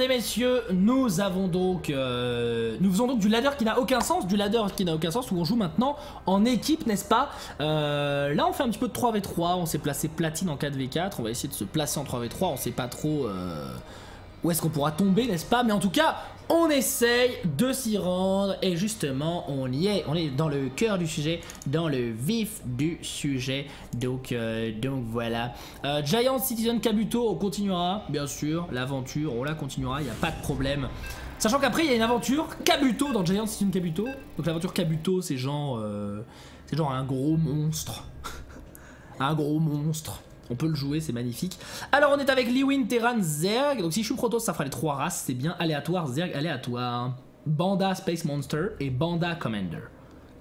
mesdames et messieurs, nous avons donc, euh, nous faisons donc du ladder qui n'a aucun sens, du ladder qui n'a aucun sens où on joue maintenant en équipe, n'est-ce pas? Euh, Là, on fait un petit peu de 3v3, on s'est placé platine en 4v4, on va essayer de se placer en 3v3, on sait pas trop euh, où est-ce qu'on pourra tomber, n'est-ce pas? Mais en tout cas, on essaye de s'y rendre et justement, on y est, on est dans le cœur du sujet, dans le vif du sujet. Donc, euh, donc voilà. Euh, Giant Citizen Kabuto, on continuera, bien sûr, l'aventure, on la continuera, il n'y a pas de problème. Sachant qu'après, il y a une aventure Kabuto dans Giant Citizen Kabuto. Donc l'aventure Kabuto, c'est genre, euh, c'est genre un gros monstre. un gros monstre. On peut le jouer, c'est magnifique. Alors on est avec Liwin, Terran, Zerg. Donc si je suis Protoss, ça fera les trois races. C'est bien aléatoire, Zerg aléatoire. Banda Space Monster et Banda Commander.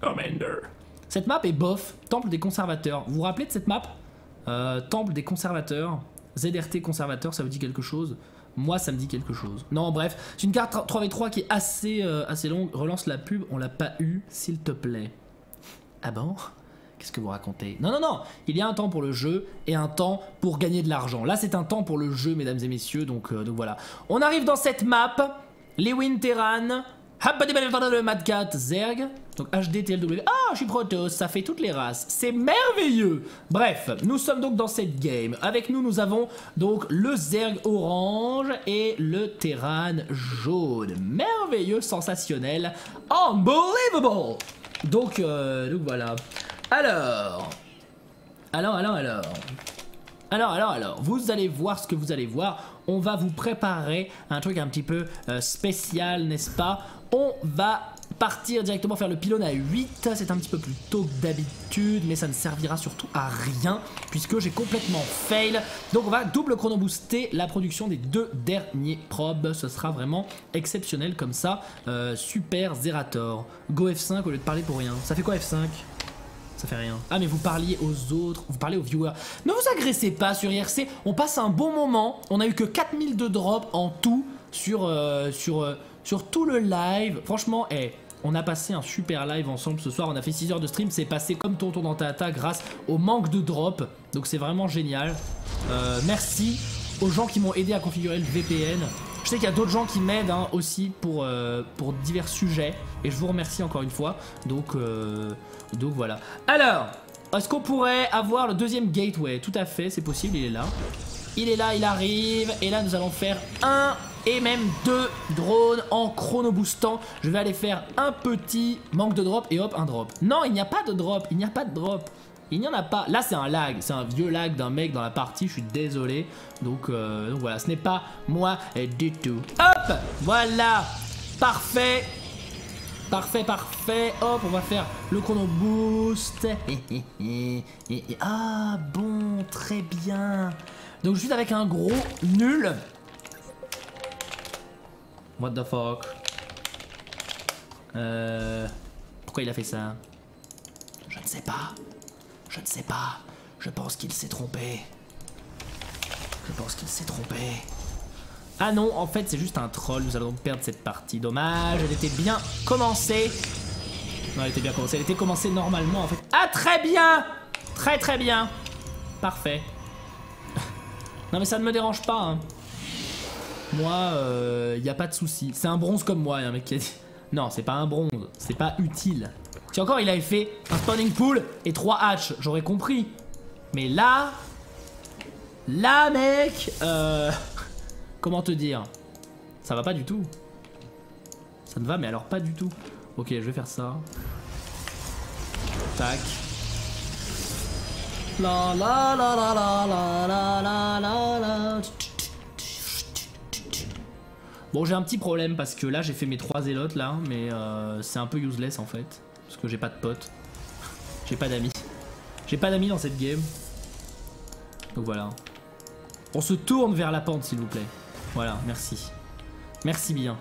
Commander. Cette map est bof. Temple des conservateurs. Vous vous rappelez de cette map? Euh, Temple des conservateurs. ZRT conservateur, ça vous dit quelque chose? Moi, ça me dit quelque chose. Non, bref, c'est une carte 3v3 qui est assez, euh, assez longue. Relance la pub, on l'a pas eu, s'il te plaît. Ah bon? Qu'est-ce que vous racontez? Non, non, non Il y a un temps pour le jeu et un temps pour gagner de l'argent. Là, c'est un temps pour le jeu, mesdames et messieurs, donc, euh, donc voilà. On arrive dans cette map. Lewin Terran. le Mad Cat Zerg. Donc HD, TLW. Ah, je suis Protoss, ça fait toutes les races. C'est merveilleux Bref, nous sommes donc dans cette game. Avec nous, nous avons donc le Zerg orange et le Terran jaune. Merveilleux, sensationnel, unbelievable donc, donc voilà. Alors, alors, alors, alors. Alors, alors, alors, vous allez voir ce que vous allez voir. On va vous préparer un truc un petit peu euh, spécial, n'est-ce pas? On va partir directement faire le pylône à 8. C'est un petit peu plus tôt que d'habitude, mais ça ne servira surtout à rien, puisque j'ai complètement fail. Donc on va double chrono booster la production des deux derniers probes. Ce sera vraiment exceptionnel comme ça. Euh, super Zerator. Go F5 au lieu de parler pour rien. Ça fait quoi F5 ça fait rien. Ah mais vous parliez aux autres, vous parlez aux viewers. Ne vous agressez pas sur IRC, on passe un bon moment. On a eu que 4000 de drop en tout sur, euh, sur, euh, sur tout le live. Franchement, eh, on a passé un super live ensemble ce soir. On a fait 6 heures de stream, c'est passé comme tonton dans Tata grâce au manque de drop. Donc c'est vraiment génial. Euh, merci aux gens qui m'ont aidé à configurer le VPN. Je sais qu'il y a d'autres gens qui m'aident hein, aussi pour, pour divers sujets. Et je vous remercie encore une fois. Donc, donc voilà. Alors, est-ce qu'on pourrait avoir le deuxième gateway? Tout à fait, c'est possible, il est là. Il est là, il arrive. Et là, nous allons faire un et même deux drones en chrono boostant. Je vais aller faire un petit manque de drop et hop, un drop. Non, il n'y a pas de drop, il n'y a pas de drop. Il n'y en a pas. Là, c'est un lag. C'est un vieux lag d'un mec dans la partie. Je suis désolé. Donc, euh, voilà, ce n'est pas moi du tout. Hop Voilà Parfait Parfait, parfait. Hop, on va faire le chrono boost. ah, bon, très bien. Donc, juste avec un gros nul. What the fuck? Euh... Pourquoi il a fait ça? Je ne sais pas. Je ne sais pas. Je pense qu'il s'est trompé. Je pense qu'il s'est trompé. Ah non, en fait, c'est juste un troll. Nous allons perdre cette partie. Dommage, elle était bien commencée. Non, elle était bien commencée. Elle était commencée normalement, en fait. Ah, très bien Très, très bien. Parfait. non, mais ça ne me dérange pas. Hein. Moi, il euh, n'y a pas de souci. C'est un bronze comme moi, il un mec qui a dit. Non, c'est pas un bronze. C'est pas utile. Si encore il avait fait un spawning pool et 3 hatch, j'aurais compris. Mais là... Là, mec euh... Comment te dire? Ça va pas du tout. Ça ne va, mais alors pas du tout. Ok, je vais faire ça. Tac. La la la la la la la la la Bon, j'ai un petit problème parce que là, j'ai fait mes trois zélotes là, mais euh, c'est un peu useless en fait. Parce que j'ai pas de potes. J'ai pas d'amis. J'ai pas d'amis dans cette game. Donc voilà. On se tourne vers la pente, s'il vous plaît. Voilà, merci. Merci bien.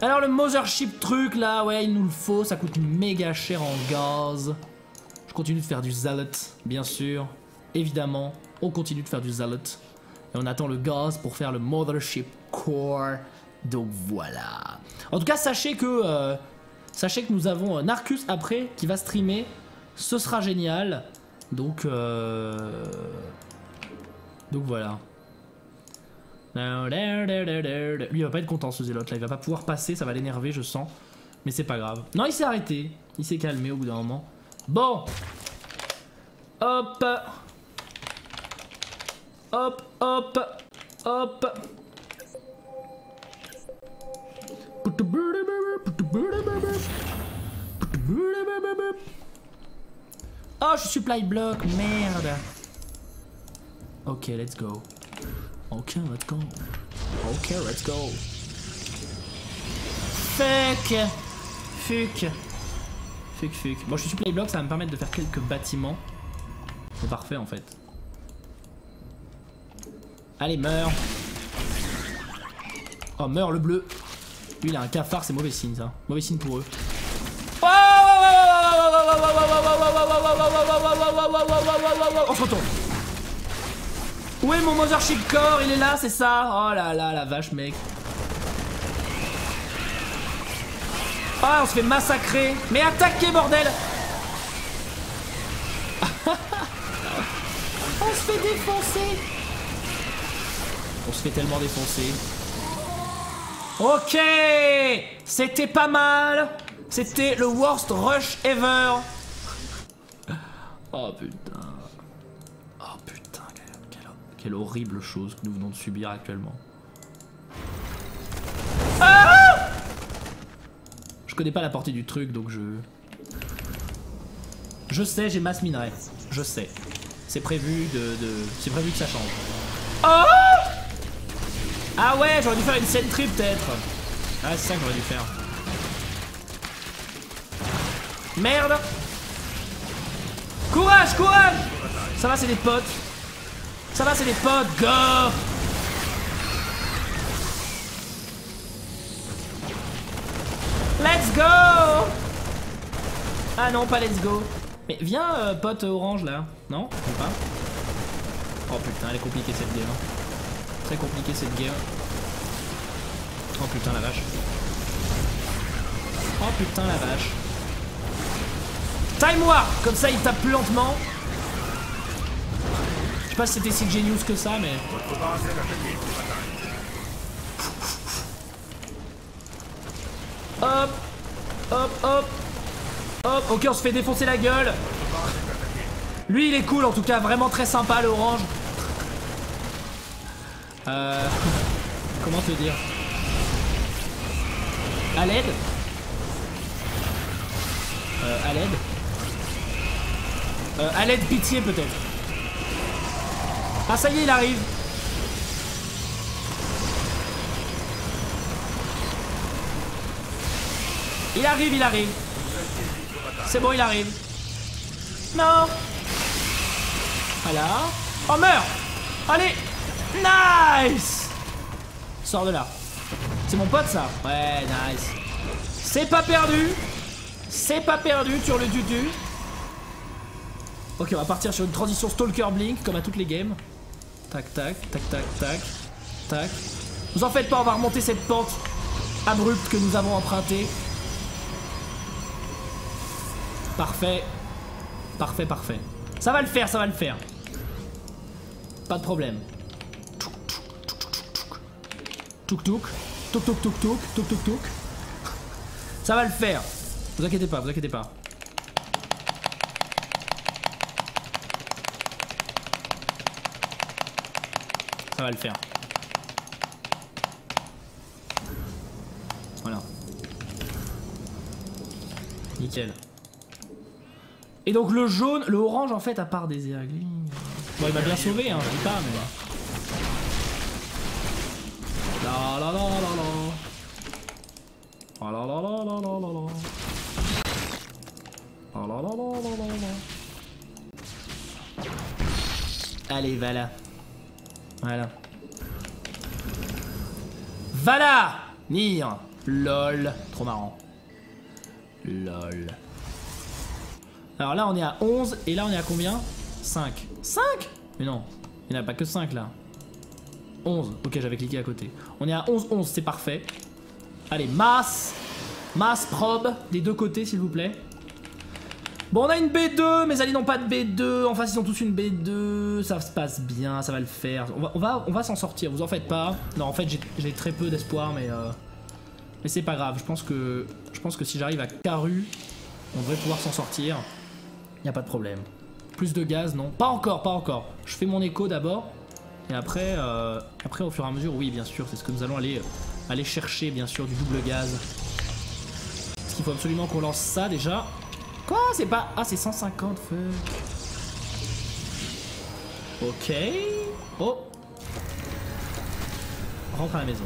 Alors le Mothership truc là, ouais, il nous le faut. Ça coûte méga cher en gaz. Je continue de faire du Zalot, bien sûr. Évidemment, on continue de faire du Zalot. Et on attend le gaz pour faire le Mothership Core. Donc voilà. En tout cas, sachez que, euh, sachez que nous avons Narcus après qui va streamer. Ce sera génial. Donc, euh, donc voilà. Lui, il va pas être content ce zélote là, il va pas pouvoir passer, ça va l'énerver, je sens. Mais c'est pas grave. Non, il s'est arrêté. Il s'est calmé au bout d'un moment. Bon. Hop. Hop, hop, hop. Oh, je suis supply block, merde. Ok, let's go. Ok, let's go. Ok, let's go. Fuck. Fuck. Fuck, fuck. Bon, je suis supply block, ça va me permettre de faire quelques bâtiments. C'est parfait en fait. Allez, meurs. Oh, meurs le bleu. Lui, il a un cafard, c'est mauvais signe ça. Mauvais signe pour eux. On se retourne. Où est mon Mother Core Il est là, c'est ça Oh là là, la vache, mec. Ah, on se fait massacrer. Mais attaquez, bordel On se fait défoncer. On se fait tellement défoncer. Ok C'était pas mal C'était le worst rush ever Oh putain Oh putain, quelle, horrible chose que nous venons de subir actuellement. Ah je connais pas la portée du truc donc je... Je sais, j'ai masse minerai. Je sais. C'est prévu de... C'est prévu que ça change. Oh ah ouais, j'aurais dû faire une sentry peut-être. Ah, c'est ça que j'aurais dû faire. Merde Courage, courage Ça va, c'est des potes. Ça va, c'est des potes. Go Let's go Ah non, pas let's go. Mais viens, euh, pote orange, là. Non? Pas? Oh putain, elle est compliquée cette game. Hein. Très compliqué cette guerre. Oh putain la vache. Oh putain la vache. Time War Comme ça il tape plus lentement. Sais pas si c'était si genius que ça mais... Hop Hop hop. Hop Ok on se fait défoncer la gueule. Lui il est cool en tout cas vraiment très sympa l'orange euh, comment te dire? À l'aide. Euh, À l'aide. Euh, À l'aide pitié peut-être Ah ça y est il arrive Il arrive, il arrive C'est bon, il arrive Non Voilà Oh meurt Allez Nice Sors de là. C'est mon pote ça Ouais, nice. C'est pas perdu. C'est pas perdu sur le tutu. Ok, on va partir sur une transition Stalker Blink comme à toutes les games. Tac, tac, tac, tac, tac, tac. Vous en faites pas, on va remonter cette pente abrupte que nous avons empruntée. Parfait. Parfait, parfait. Ça va le faire, ça va le faire. Pas de problème. Touk touk. Touk touk touk touk. Touk touk touk. Ça va le faire. Vous inquiétez pas, vous inquiétez pas. Ça va le faire. Voilà. Nickel. Et donc le jaune, le orange en fait à part des aiguilles. Bon il m'a bien sauvé hein, je dis pas mais... La la la la la. La la la la la la la. La la la la la la Allez, voilà. Voilà. Voilà Nir LOL. Trop marrant. LOL. Alors là, on est à 11. Et là, on est à combien? 5. 5 Mais non. Il n'y en a pas que 5 là. 11. Ok, j'avais cliqué à côté. On est à 11, 11, c'est parfait. Allez, masse. Masse probe des deux côtés, s'il vous plaît. Bon, on a une B2, mes alliés n'ont pas de B2. En face, ils ont tous une B2. Ça se passe bien, ça va le faire. On va, on va, on va s'en sortir, vous en faites pas. Non, en fait, j'ai- très peu d'espoir, mais... Euh... Mais c'est pas grave, je pense que, je pense que si j'arrive à Karu, on devrait pouvoir s'en sortir. Y a pas de problème. Plus de gaz, non Pas encore, pas encore. Je fais mon écho d'abord. Et après, euh, après, au fur et à mesure, oui, bien sûr, c'est ce que nous allons aller, euh, aller chercher, bien sûr, du double gaz. Parce qu'il faut absolument qu'on lance ça déjà. Quoi? C'est pas... Ah, c'est 150, fuck. Ok. Oh. Rentre à la maison.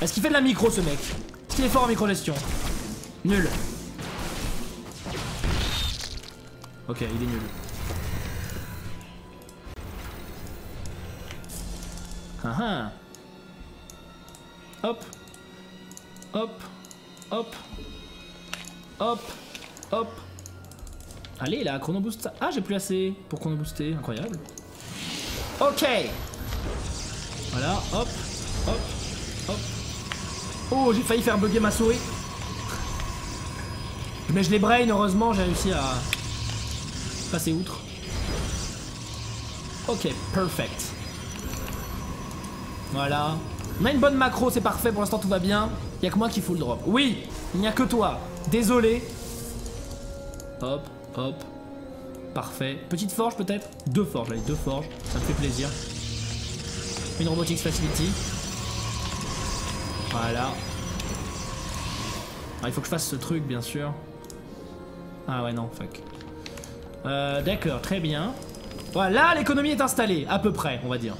Est-ce qu'il fait de la micro, ce mec? Est-ce qu'il est fort en micro-gestion? Nul. Ok, il est nul. Ah ah. Hop. Hop. Hop. Hop. Hop. Allez, là, chrono boost. Ah, j'ai plus assez pour chrono booster. Incroyable. Ok. Voilà, hop. Hop. Hop. Oh, j'ai failli faire bugger ma souris. Mais je les brain, heureusement, j'ai réussi à passer outre. Ok, perfect. Voilà. On a une bonne macro, c'est parfait, pour l'instant tout va bien. Il a que moi qui full drop. Oui, il n'y a que toi. Désolé. Hop, hop. Parfait. Petite forge peut-être? Deux forges, allez, deux forges. Ça me fait plaisir. Une robotics facility. Voilà. Ah, il faut que je fasse ce truc, bien sûr. Ah ouais, non, fuck. Euh, D'accord, très bien. Voilà, l'économie est installée, à peu près, on va dire.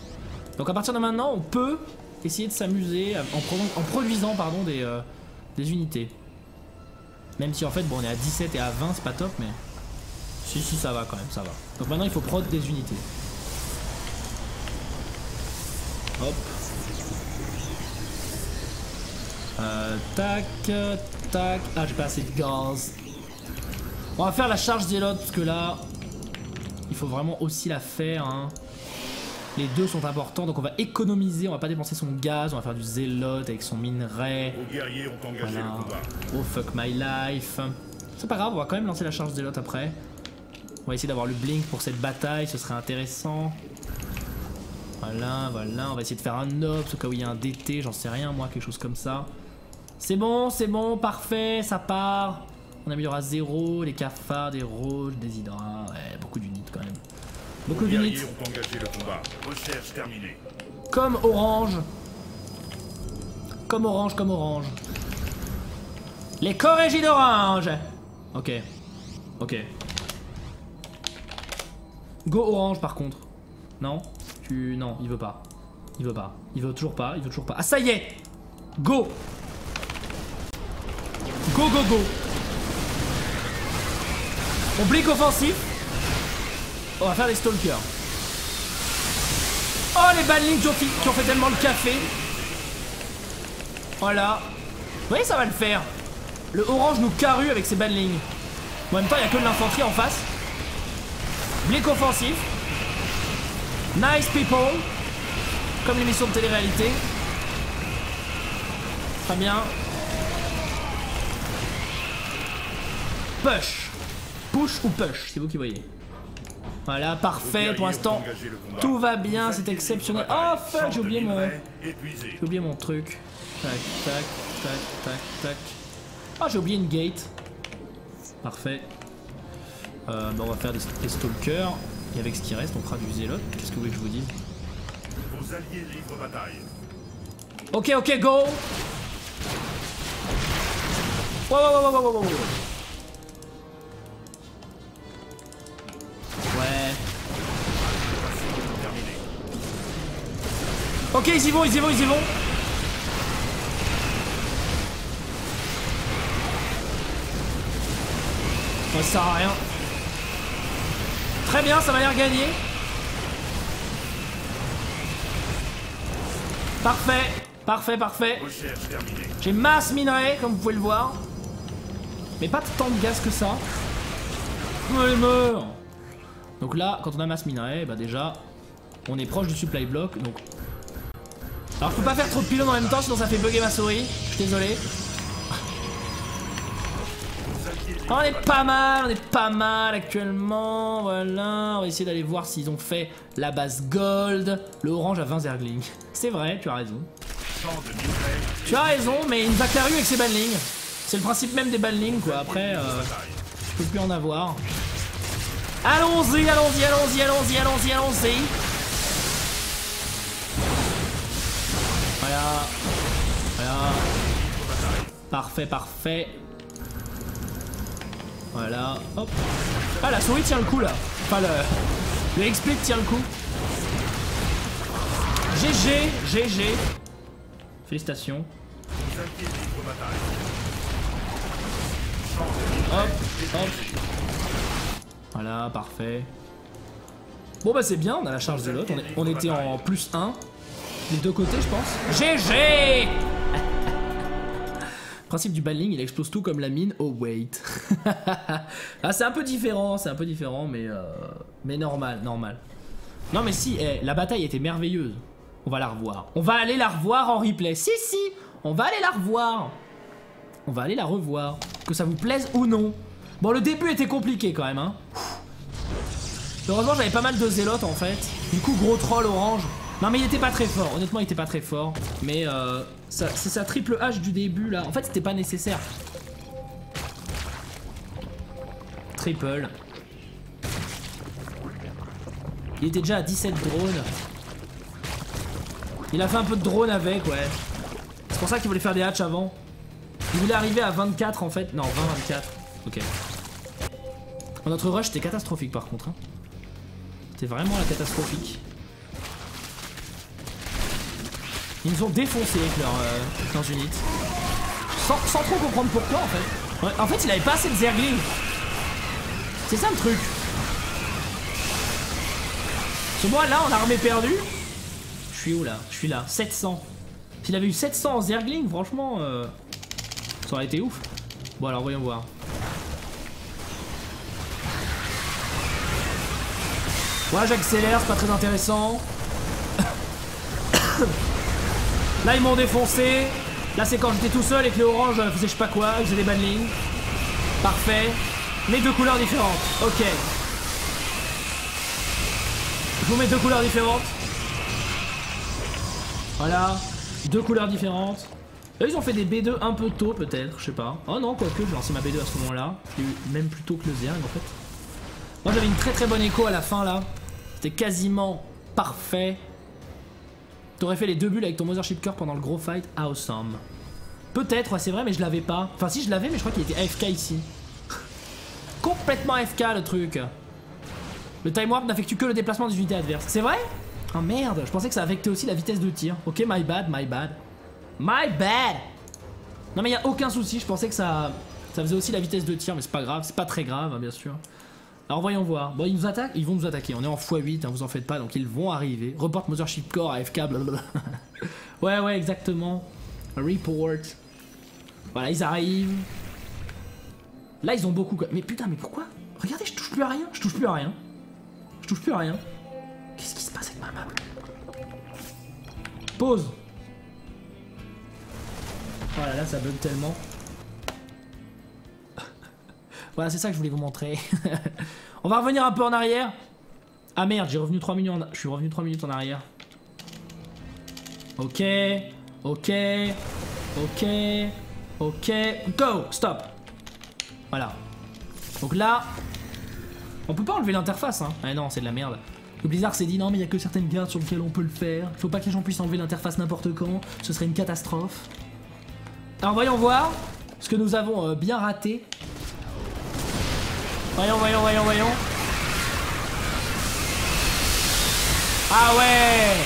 Donc à partir de maintenant, on peut essayer de s'amuser en, pro- en produisant pardon, des, euh, des unités. Même si en fait, bon, on est à 17 et à 20, c'est pas top, mais... Si, si, ça va quand même, ça va. Donc maintenant, il faut prod des unités. Hop. Euh, tac, tac. Ah, j'ai pas assez de gaz. On va faire la charge zélote parce que là, il faut vraiment aussi la faire. Hein. Les deux sont importants, donc on va économiser, on va pas dépenser son gaz, on va faire du zélote avec son minerai. Vos guerriers ont engagé Voilà. le combat. Oh fuck my life. C'est pas grave, on va quand même lancer la charge zélote après. On va essayer d'avoir le blink pour cette bataille, ce serait intéressant. Voilà, voilà, on va essayer de faire un ops au cas où il y a un DT, j'en sais rien moi, quelque chose comme ça. C'est bon, c'est bon, parfait, ça part. On améliore à zéro, les cafards, des rouges, des hydras, ouais, beaucoup même. Beaucoup d'unités. Comme orange. Comme orange, comme orange. Les corrigis d'orange. Ok. Ok. Go orange par contre. Non? Tu. Non, il veut pas. Il veut pas. Il veut toujours pas. Il veut toujours pas. Ah ça y est Go Go go go Oblique offensif. On va faire des stalkers. Oh les banlings qui qui ont fait tellement le café. Voilà. Vous voyez ça va le faire. Le orange nous carue avec ses banlings En même temps il n'y a que de l'infanterie en face. Blick offensif. Nice people. Comme l'émission de télé-réalité. Très bien. Push. Push ou push, c'est vous qui voyez voilà, parfait, pour l'instant, tout va bien, c'est exceptionnel. Oh fuck, j'ai oublié mon... J'ai oublié mon truc. Tac, tac, tac, tac, tac. Ah, j'ai oublié une gate. Parfait. Euh, bah, on va faire des, des stalkers. Et avec ce qui reste, on fera du zélote. Qu'est-ce que vous voulez que je vous dise Vos alliés livrent bataille. Ok, ok, go Wow, wow, wow, Ok, ils y vont, ils y vont, ils y vont. Ça sert à rien. Très bien, ça m'a l'air gagné. Parfait, parfait, parfait. J'ai masse minerai, comme vous pouvez le voir. Mais pas tant de gaz que ça. Ouais, il meurt. Donc là, quand on a masse minerai, bah déjà, on est proche du supply block. Donc, alors je peux pas faire trop de pylônes en même temps, sinon ça fait bugger ma souris. Je suis désolé. On est pas mal, on est pas mal actuellement. Voilà, on va essayer d'aller voir s'ils ont fait la base gold. Le orange a 20 zerglings. C'est vrai, tu as raison. Tu as raison, mais il nous a claru avec ses banlings. C'est le principe même des banlings, quoi. Après, euh, je peux plus en avoir. Allons-y, allons-y, allons-y, allons-y, allons-y, allons-y. Voilà. Voilà. Parfait, parfait. Voilà, hop. Ah, la souris tient le coup, là. Enfin, le, le XSplit tient le coup. GG, GG. Félicitations. Hop, hop. Voilà, parfait. Bon bah c'est bien, on a la charge de l'autre, on, était en plus 1. Des deux côtés je pense. GG Principe du balling, il explose tout comme la mine. Oh wait. ah c'est un peu différent, c'est un peu différent, mais euh, mais normal, normal. Non mais si, eh, la bataille était merveilleuse. On va la revoir. On va aller la revoir en replay. Si si, on va aller la revoir. On va aller la revoir. Que ça vous plaise ou non. Bon, le début était compliqué quand même, hein. Heureusement, j'avais pas mal de zélotes en fait. Du coup, gros troll orange. Non, mais il était pas très fort. Honnêtement, il était pas très fort. Mais euh, c'est sa triple H du début là. En fait, c'était pas nécessaire. Triple. Il était déjà à 17 drones. Il a fait un peu de drone avec, ouais. C'est pour ça qu'il voulait faire des hatchs avant. Il voulait arriver à 24 en fait. Non, 20-24. Ok. Notre rush était catastrophique par contre. hein. C'était vraiment la catastrophique. Ils nous ont défoncé avec leur, euh, leurs unités. Sans, sans trop comprendre pourquoi en fait. En fait, il avait pas assez de zergling. C'est ça le truc. Parce que moi là, en armée perdue. Je suis où là? Je suis là. 700. S'il avait eu 700 en zergling, franchement. euh, ça aurait été ouf. Bon alors voyons voir. Ouais j'accélère, c'est pas très intéressant. Là ils m'ont défoncé. Là c'est quand j'étais tout seul et que les oranges faisaient je sais pas quoi, ils faisaient des banlings. Parfait. Mais deux couleurs différentes. Ok. Je vous mets deux couleurs différentes. Voilà. Deux couleurs différentes. Eux, ils ont fait des B2 un peu tôt, peut-être, je sais pas. Oh non, quoique, j'ai lancé ma B2 à ce moment-là. Même plus tôt que le Zerg, en fait. Moi, j'avais une très très bonne écho à la fin, là. C'était quasiment parfait. T'aurais fait les deux bulles avec ton Mothership Core pendant le gros fight. Awesome. Peut-être, ouais, c'est vrai, mais je l'avais pas. Enfin, si, je l'avais, mais je crois qu'il était AFK ici. Complètement AFK, le truc. Le time warp n'affectue que le déplacement des unités adverses. C'est vrai? Oh merde, je pensais que ça affectait aussi la vitesse de tir. Ok, my bad, my bad. My bad Non mais y a aucun souci, je pensais que ça, ça faisait aussi la vitesse de tir, mais c'est pas grave, c'est pas très grave, hein, bien sûr. Alors voyons voir. Bon, ils nous attaquent, ils vont nous attaquer. On est en x8, hein, vous en faites pas, donc ils vont arriver. Report Mothership Core, AFK, blablabla. ouais, ouais, exactement. Report. Voilà, ils arrivent. Là, ils ont beaucoup. Mais putain, mais pourquoi? Regardez, je touche plus à rien. Je touche plus à rien. Je touche plus à rien. Qu'est-ce qui se passe avec ma map? Pause. Voilà, là ça bug tellement. Voilà, c'est ça que je voulais vous montrer. On va revenir un peu en arrière. Ah merde, j'ai revenu 3 minutes en... Je suis revenu 3 minutes en arrière. Ok, ok, ok, ok, go, stop. Voilà. Donc là, on peut pas enlever l'interface, hein. Ah non, c'est de la merde. Le Blizzard s'est dit non mais il y a que certaines cartes sur lesquelles on peut le faire. Faut pas que les gens puissent enlever l'interface n'importe quand. Ce serait une catastrophe. Alors voyons voir ce que nous avons euh, bien raté. Voyons, voyons, voyons, voyons. Ah ouais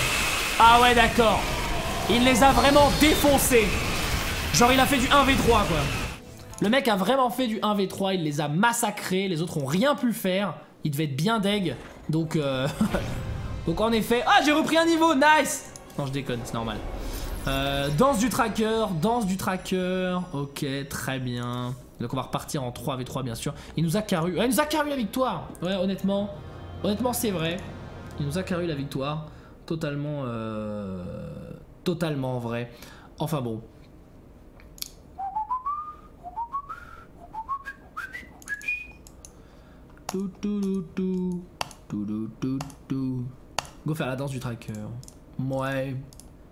Ah ouais d'accord. Il les a vraiment défoncés. Genre il a fait du 1v3 quoi. Le mec a vraiment fait du 1v3, il les a massacrés, les autres ont rien pu faire. Il devait être bien deg. Donc euh... Donc en effet... Ah j'ai repris un niveau, nice Non je déconne, c'est normal. Euh, danse du tracker, danse du tracker. Ok, très bien. Donc on va repartir en 3v3 bien sûr. Il nous a. Ouais, il nous a carru la victoire. Ouais, honnêtement. Honnêtement, c'est vrai. Il nous a carru la victoire. Totalement. euh, Totalement vrai. Enfin bon. tout, tout, tout, tout, tout. Go faire la danse du tracker. Ouais.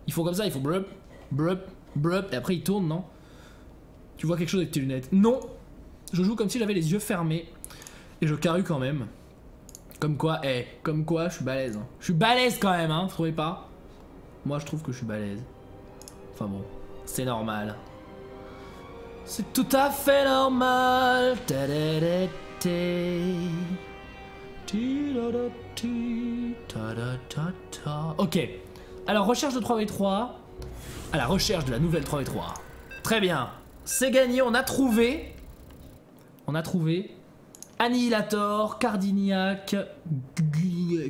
Il faut comme ça, il faut brup, brup, brup, et après il tourne, non? Tu vois quelque chose avec tes lunettes Non Je joue comme si j'avais les yeux fermés. Et je carue quand même. Comme quoi, eh, comme quoi, je suis balèze. hein. Je suis balèze quand même, hein, vous trouvez pas? Moi, je trouve que je suis balèze. Enfin bon, c'est normal. C'est tout à fait normal. Ok. Alors, recherche de 3v3. À la recherche de la nouvelle 3v3. Très bien. C'est gagné, on a trouvé. On a trouvé. Annihilator, Cardiniac,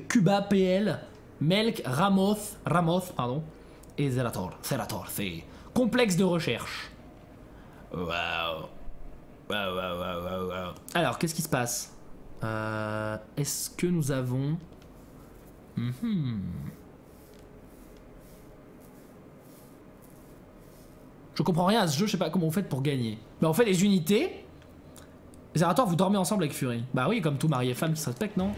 Cuba PL, Melk, Ramoth, Ramoth, pardon, et Zerator. Zerator, c'est complexe de recherche. Waouh. Waouh, waouh, waouh, waouh. Alors, qu'est-ce qui se passe? Euh, Est-ce que nous avons. Mhm. Je comprends rien à ce jeu, je sais pas comment vous faites pour gagner. Mais on fait des unités. Zerator, vous dormez ensemble avec Fury. Bah oui, comme tout mari et femme qui se respectent, non?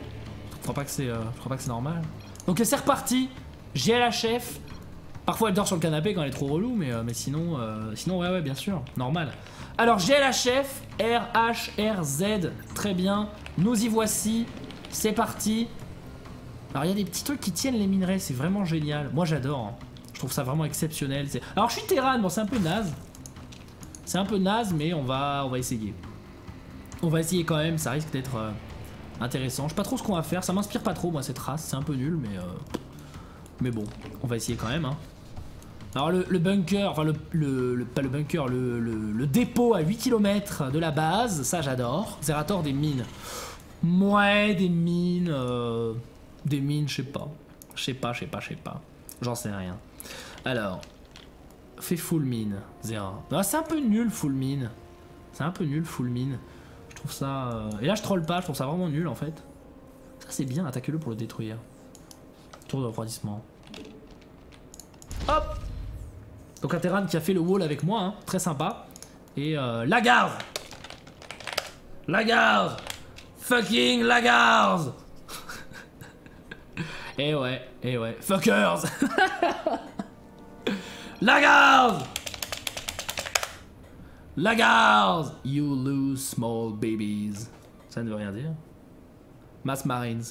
Je crois pas que c'est, euh, je crois pas que c'est normal. Donc c'est reparti. J'ai la chef. Parfois elle dort sur le canapé quand elle est trop relou, mais, euh, mais sinon, euh, sinon ouais ouais bien sûr, normal. Alors j'ai la chef. R H R Z. Très bien. Nous y voici. C'est parti. Alors il y a des petits trucs qui tiennent les minerais, c'est vraiment génial. Moi j'adore. hein. Je trouve ça vraiment exceptionnel. Alors je suis Terran, bon c'est un peu naze. C'est un peu naze, mais on va, on va essayer. On va essayer quand même, ça risque d'être euh, intéressant. Je sais pas trop ce qu'on va faire, ça m'inspire pas trop moi cette race, c'est un peu nul, mais euh, mais bon, on va essayer quand même. hein. Alors le, bunker, enfin le, le- pas le bunker, le dépôt à 8 km de la base, ça j'adore. Zerator des mines. Ouais, des mines, euh, des mines, je sais pas, je sais pas, je sais pas, je sais pas, j'en sais rien. Alors, fais full mine, Zera. Non, c'est un peu nul full mine. C'est un peu nul full mine. Je trouve ça. euh, Et là, je troll pas, je trouve ça vraiment nul en fait. Ça, c'est bien, attaquez-le pour le détruire. Tour de refroidissement. Hop Donc, un Terran qui a fait le wall avec moi, hein, très sympa. Et euh, la garde La garde Fucking la garde Eh ouais, eh ouais. Fuckers La garde La garde You lose small babies. Ça ne veut rien dire. Mass Marines.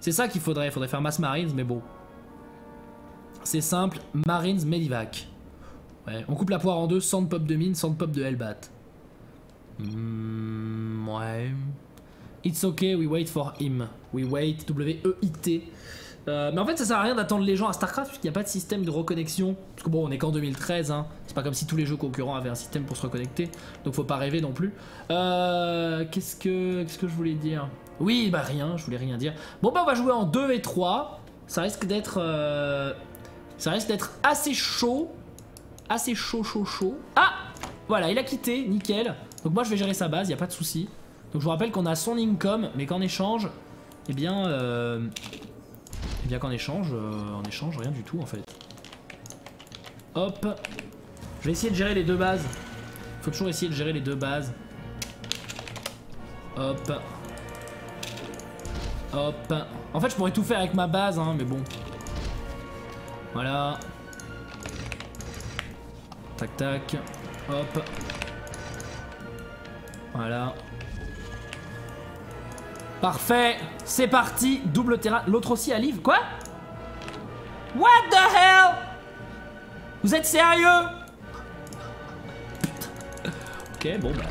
C'est ça qu'il faudrait. Il faudrait faire Mass Marines, mais bon. C'est simple. Marines Medivac. Ouais. On coupe la poire en deux. Sand pop de mine, sand pop de Hellbat. Hmm, ouais. It's okay, we wait for him. We wait, W-E-I-T. Euh, mais en fait, ça sert à rien d'attendre les gens à StarCraft puisqu'il n'y a pas de système de reconnexion. Parce que bon, on est qu'en 2013, hein. c'est pas comme si tous les jeux concurrents avaient un système pour se reconnecter. Donc faut pas rêver non plus. Euh, qu'est-ce que qu'est-ce que je voulais dire? Oui, bah rien, je voulais rien dire. Bon bah on va jouer en 2 et 3. Ça risque d'être euh, ça risque d'être assez chaud, assez chaud, chaud, chaud. Ah, voilà, il a quitté, nickel. Donc moi je vais gérer sa base, y a pas de souci. Donc je vous rappelle qu'on a son income, mais qu'en échange, eh bien, euh, eh bien qu'en échange, euh, en échange rien du tout en fait. Hop, je vais essayer de gérer les deux bases. Faut toujours essayer de gérer les deux bases. Hop. Hop. En fait, je pourrais tout faire avec ma base, hein, mais bon. Voilà. Tac tac. Hop. Voilà. Parfait. C'est parti. Double terrain. L'autre aussi a livre. Quoi? What the hell? Vous êtes sérieux? Ok, bon bah.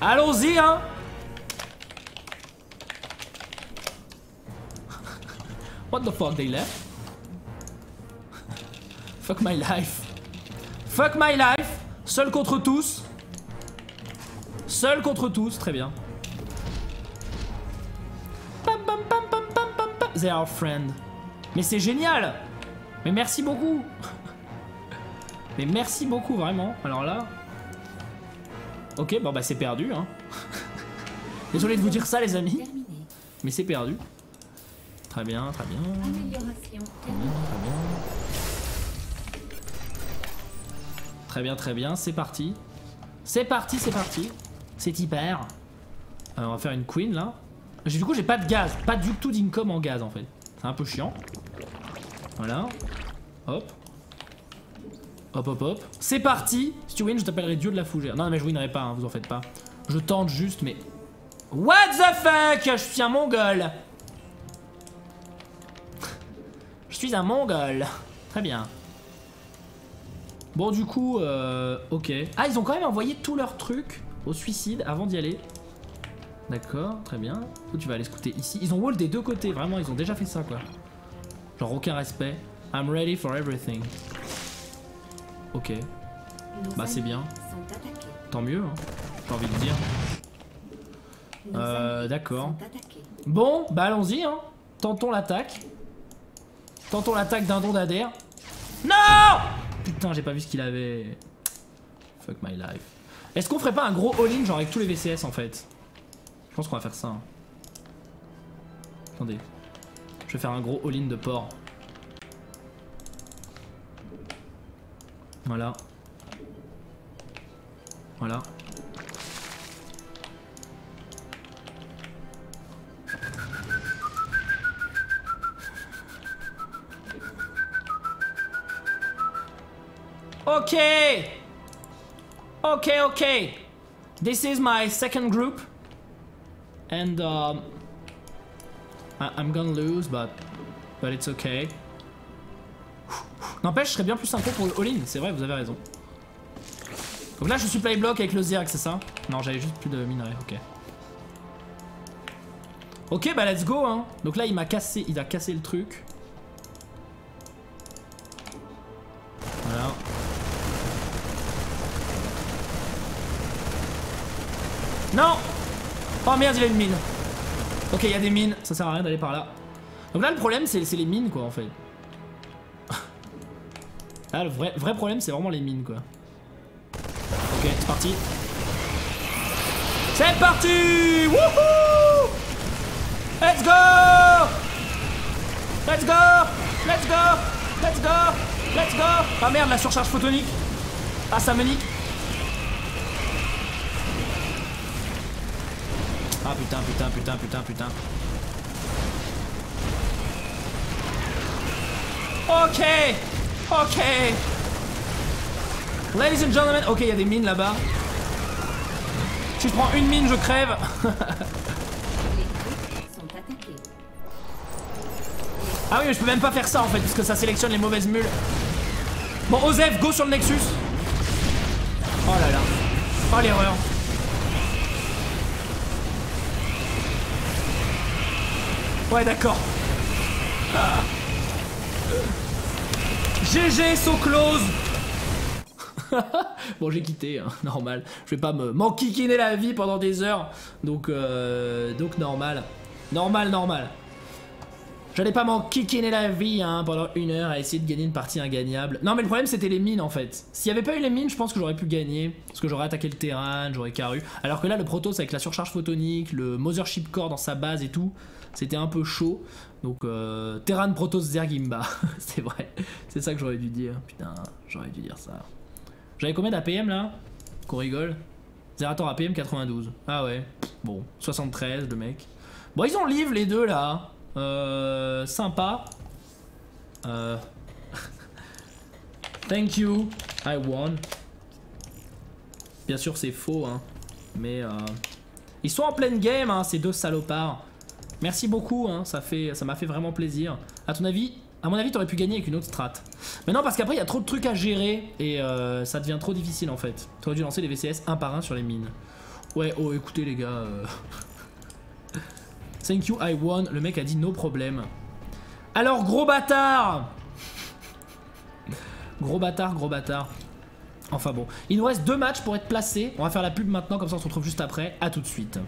Allons-y, hein What the fuck, they left? Fuck my life. Fuck my life. Seul contre tous. Seul contre tous, très bien. They are friend. Mais c'est génial Mais merci beaucoup Mais merci beaucoup, vraiment. Alors là... Ok, bon bah c'est perdu, hein. Désolé de vous dire ça, les amis. Mais c'est perdu. Très bien, très bien. Amélioration terminée. Très bien, très bien, c'est parti. C'est parti, c'est parti. C'est hyper. Alors, on va faire une queen là. Du coup, j'ai pas de gaz, pas du tout d'income en gaz en fait. C'est un peu chiant. Voilà. Hop. Hop, hop, hop. C'est parti. Si tu wins, je t'appellerai Dieu de la fougère. Non, mais je winnerai pas, hein, vous en faites pas. Je tente juste, mais. What the fuck? Je suis un mongol. Je suis un mongol. Très bien. Bon, du coup, euh, ok. Ah, ils ont quand même envoyé tous leurs trucs au suicide avant d'y aller. D'accord, très bien. Tu vas aller scouter ici. Ils ont wall des deux côtés, vraiment, ils ont déjà fait ça, quoi. Genre, aucun respect. I'm ready for everything. Ok, bah c'est bien. Tant mieux, hein. J'ai envie de dire. Euh, d'accord. Bon, bah allons-y, hein. Tentons l'attaque. Tentons l'attaque d'un don d'Ader. Non Putain, j'ai pas vu ce qu'il avait. Fuck my life. Est-ce qu'on ferait pas un gros all-in, genre avec tous les VCS en fait? Je pense qu'on va faire ça. hein. Attendez. Je vais faire un gros all-in de porc. Voilà. Voilà. Okay. Okay, okay. This is my second group. And um I- I'm gonna lose but but it's okay. N'empêche, je serais bien plus synchro pour le all-in, c'est vrai, vous avez raison. Donc là, je suis playblock avec le Zerg, c'est ça? Non, j'avais juste plus de minerais, ok. Ok, bah let's go, hein. Donc là, il m'a cassé, il a cassé le truc. Oh merde, il y a une mine. Ok, il y a des mines, ça sert à rien d'aller par là. Donc là, le problème, c'est les mines, quoi, en fait. Là, le vrai, vrai problème, c'est vraiment les mines, quoi. Ok, c'est parti. C'est parti Wouhou Let's go Let's go Let's go Let's go Let's go Ah merde, la surcharge photonique Ah, ça me nique Ah putain, putain, putain, putain, putain. Ok Ok Ladies and gentlemen, ok, il y a des mines là-bas. Si je prends une mine, je crève. Ah oui, mais je peux même pas faire ça en fait, parce que ça sélectionne les mauvaises mules. Bon, Osef, go sur le Nexus. Oh là là. Oh l'erreur. Ouais, d'accord. GG, so close. bon, j'ai quitté, hein, normal. Je vais pas me m'enquiquiner la vie pendant des heures. Donc, euh, donc normal. Normal, normal. J'allais pas m'enquiquiner la vie hein, pendant une heure à essayer de gagner une partie ingagnable. Non, mais le problème c'était les mines en fait. S'il y avait pas eu les mines, je pense que j'aurais pu gagner. Parce que j'aurais attaqué le terrain, j'aurais carru. Alors que là, le Protoss avec la surcharge photonique, le Mothership Core dans sa base et tout, c'était un peu chaud. Donc, euh, Terran Protoss Zergimba. c'est vrai. C'est ça que j'aurais dû dire. Putain, j'aurais dû dire ça. J'avais combien d'APM là? Qu'on rigole Zerator APM 92. Ah ouais. Bon, 73 le mec. Bon, ils ont livre les deux là. Euh, sympa. Euh... Thank you, I won. Bien sûr, c'est faux, hein. Mais euh... ils sont en pleine game, hein, ces deux salopards. Merci beaucoup, hein, ça m'a fait vraiment plaisir. À ton avis, à mon avis, t'aurais pu gagner avec une autre strat. Mais non, parce qu'après, il y a trop de trucs à gérer et euh, ça devient trop difficile en fait. T'aurais dû lancer les VCS un par un sur les mines. Ouais, oh, écoutez les gars. euh, Thank you, I won. Le mec a dit no problème. Alors, gros bâtard Gros bâtard, gros bâtard. Enfin bon, il nous reste deux matchs pour être placés. On va faire la pub maintenant, comme ça on se retrouve juste après. À tout de suite.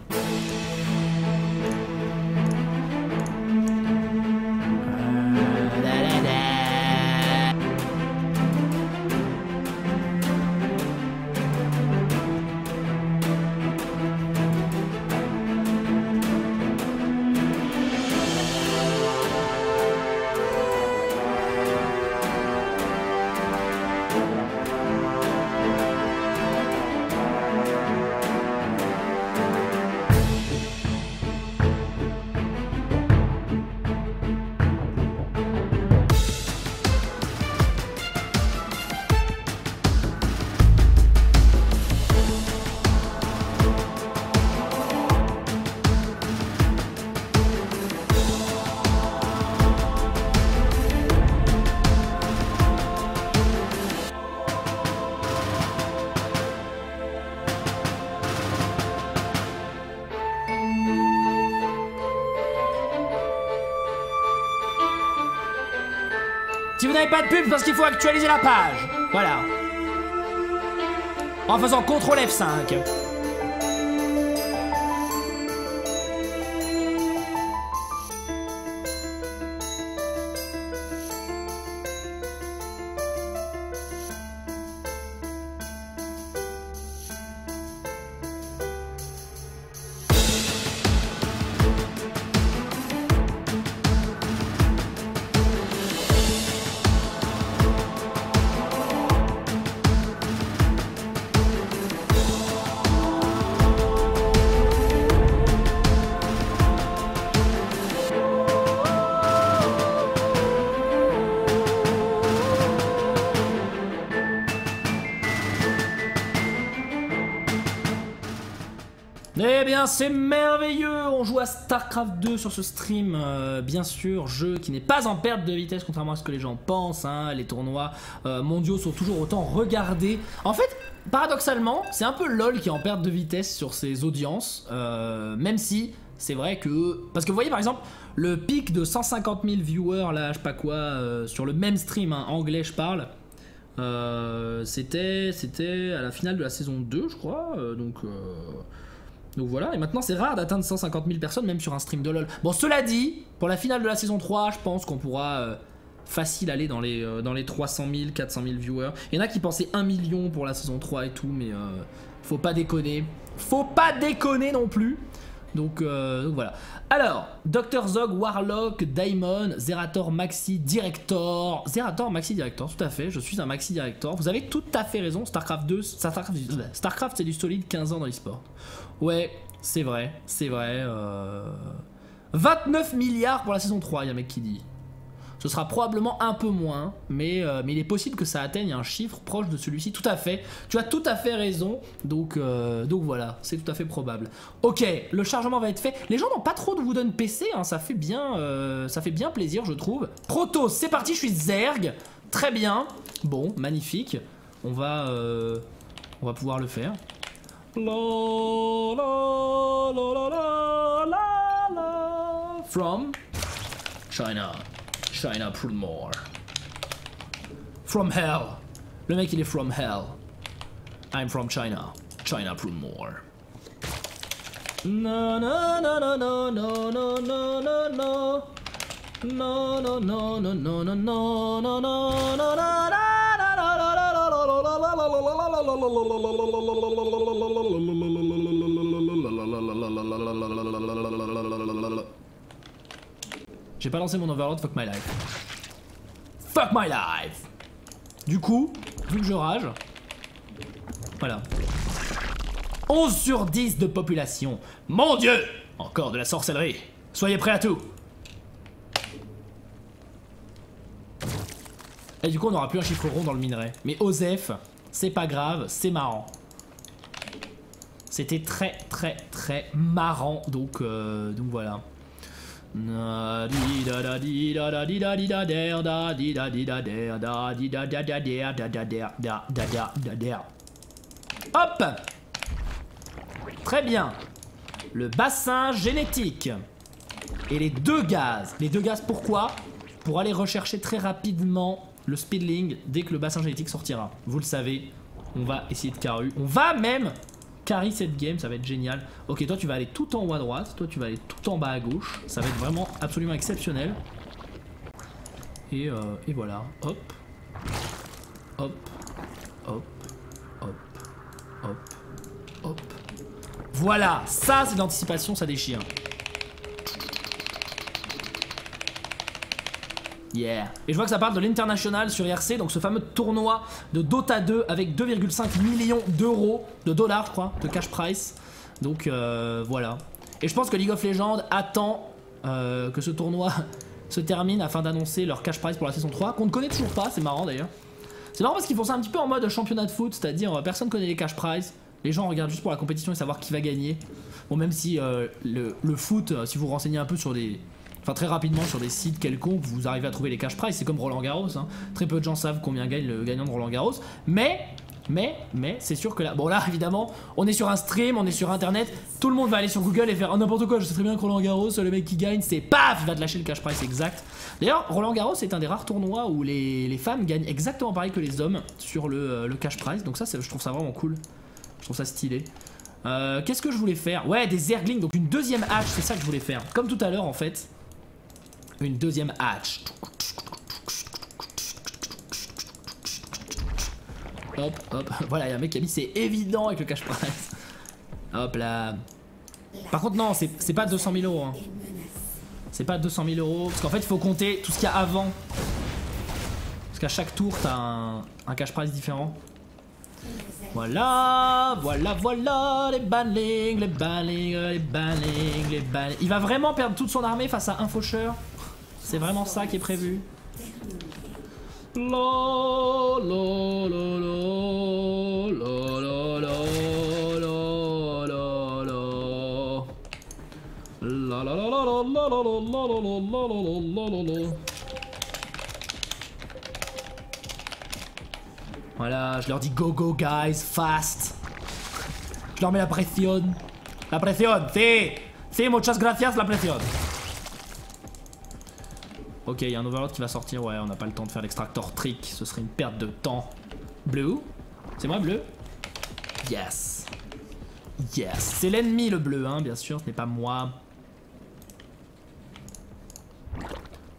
Pas de pub parce qu'il faut actualiser la page. Voilà. En faisant CTRL F5. C'est merveilleux On joue à StarCraft 2 sur ce stream, euh, bien sûr, jeu qui n'est pas en perte de vitesse, contrairement à ce que les gens pensent. hein. Les tournois euh, mondiaux sont toujours autant regardés. En fait, paradoxalement, c'est un peu LoL qui est en perte de vitesse sur ses audiences, euh, même si c'est vrai que... Parce que vous voyez, par exemple, le pic de 150 000 viewers, là, je sais pas quoi, sur le même stream, hein, anglais, je parle, c'était à la finale de la saison 2, je crois, donc... donc voilà, et maintenant c'est rare d'atteindre 150 000 personnes, même sur un stream de LoL. Bon, cela dit, pour la finale de la saison 3, je pense qu'on pourra euh, facile aller dans les, euh, dans les 300 000, 400 000 viewers. Il y en a qui pensaient 1 million pour la saison 3 et tout, mais euh, faut pas déconner. Faut pas déconner non plus. Donc, euh, voilà. Alors, Dr. Zog, Warlock, Daimon, Zerator Maxi Director. Zerator Maxi Director, tout à fait. Je suis un Maxi Director. Vous avez tout à fait raison. StarCraft 2, StarCraft, StarCraft c'est du solide 15 ans dans l'e-sport. Ouais, c'est vrai, c'est vrai. euh, 29 milliards pour la saison 3, il y a un mec qui dit. Ce sera probablement un peu moins, mais, euh, mais il est possible que ça atteigne un chiffre proche de celui-ci. Tout à fait. Tu as tout à fait raison. Donc, euh, donc voilà, c'est tout à fait probable. Ok, le chargement va être fait. Les gens n'ont pas trop de Wooden PC, hein, ça, fait bien, euh, ça fait bien plaisir, je trouve. Proto, c'est parti, je suis Zerg. Très bien. Bon, magnifique. On va, euh, on va pouvoir le faire. La, la. From China. China more. From hell. Le mec il est from hell. I'm from China. China more. No no no no no no no no no no. No no no no no no no no no no no J'ai pas lancé mon overload, fuck my life. Fuck my life Du coup, vu que je rage, voilà. 11 sur 10 de population. Mon dieu Encore de la sorcellerie. Soyez prêts à tout. Et du coup, on n'aura plus un chiffre rond dans le minerai. Mais OZEF, c'est pas grave, c'est marrant. C'était très, très, très marrant. Donc, euh, donc voilà. Hop Très bien. Le bassin génétique. Et les deux gaz. Les deux gaz pourquoi? Pour aller rechercher très rapidement le speedling dès que le bassin génétique sortira. Vous le savez, on va essayer de carry. On va même carry cette game, ça va être génial. Ok, toi tu vas aller tout en haut à droite, toi tu vas aller tout en bas à gauche. Ça va être vraiment absolument exceptionnel. Et, euh, et voilà, hop, hop, hop, hop, hop, hop. Voilà, ça c'est de l'anticipation, ça déchire. Yeah. Et je vois que ça parle de l'international sur IRC, donc ce fameux tournoi de Dota 2 avec 2,5 millions d'euros, de dollars je crois, de cash price. Donc euh, voilà. Et je pense que League of Legends attend euh, que ce tournoi se termine afin d'annoncer leur cash price pour la saison 3, qu'on ne connaît toujours pas, c'est marrant d'ailleurs. C'est marrant parce qu'ils font ça un petit peu en mode championnat de foot, c'est-à-dire euh, personne connaît les cash prizes, les gens regardent juste pour la compétition et savoir qui va gagner. Bon, même si le, le foot, si vous renseignez un peu sur des, Enfin, très rapidement sur des sites quelconques, vous arrivez à trouver les cash prize. C'est comme Roland Garros. hein. Très peu de gens savent combien gagne le gagnant de Roland Garros. Mais Mais, mais, c'est sûr que là, bon là, évidemment, on est sur un stream, on est sur internet, tout le monde va aller sur Google et faire oh, n'importe quoi. Je sais très bien que Roland Garros, le mec qui gagne, c'est paf, il va te lâcher le cash price exact. D'ailleurs, Roland Garros est un des rares tournois où les, les femmes gagnent exactement pareil que les hommes sur le, euh, le cash price. Donc ça, je trouve ça vraiment cool. Je trouve ça stylé. Euh, Qu'est-ce que je voulais faire? Ouais, des Zerglings, donc une deuxième hatch, c'est ça que je voulais faire. Comme tout à l'heure, en fait. Une deuxième hatch. Hop, hop. Voilà, il y a un mec qui a mis c'est évident avec le cash price. Hop là. Par contre, non, c'est pas 200 000 euros. hein. C'est pas 200 000 euros. Parce qu'en fait, il faut compter tout ce qu'il y a avant. Parce qu'à chaque tour, t'as un, cash price différent. Voilà, voilà, voilà, les bannings, les bannings, les bannings, les bannings. Il va vraiment perdre toute son armée face à un faucheur. C'est vraiment ça qui est prévu. Voilà, je leur dis go go guys, fast. Je leur mets la pression. La pression, si. Si, muchas gracias, la pression. Ok, il y a un overload qui va sortir. Ouais, on n'a pas le temps de faire l'extractor trick. Ce serait une perte de temps. Bleu C'est moi, bleu? Yes. Yes. C'est l'ennemi, le bleu, hein, bien sûr. Ce n'est pas moi.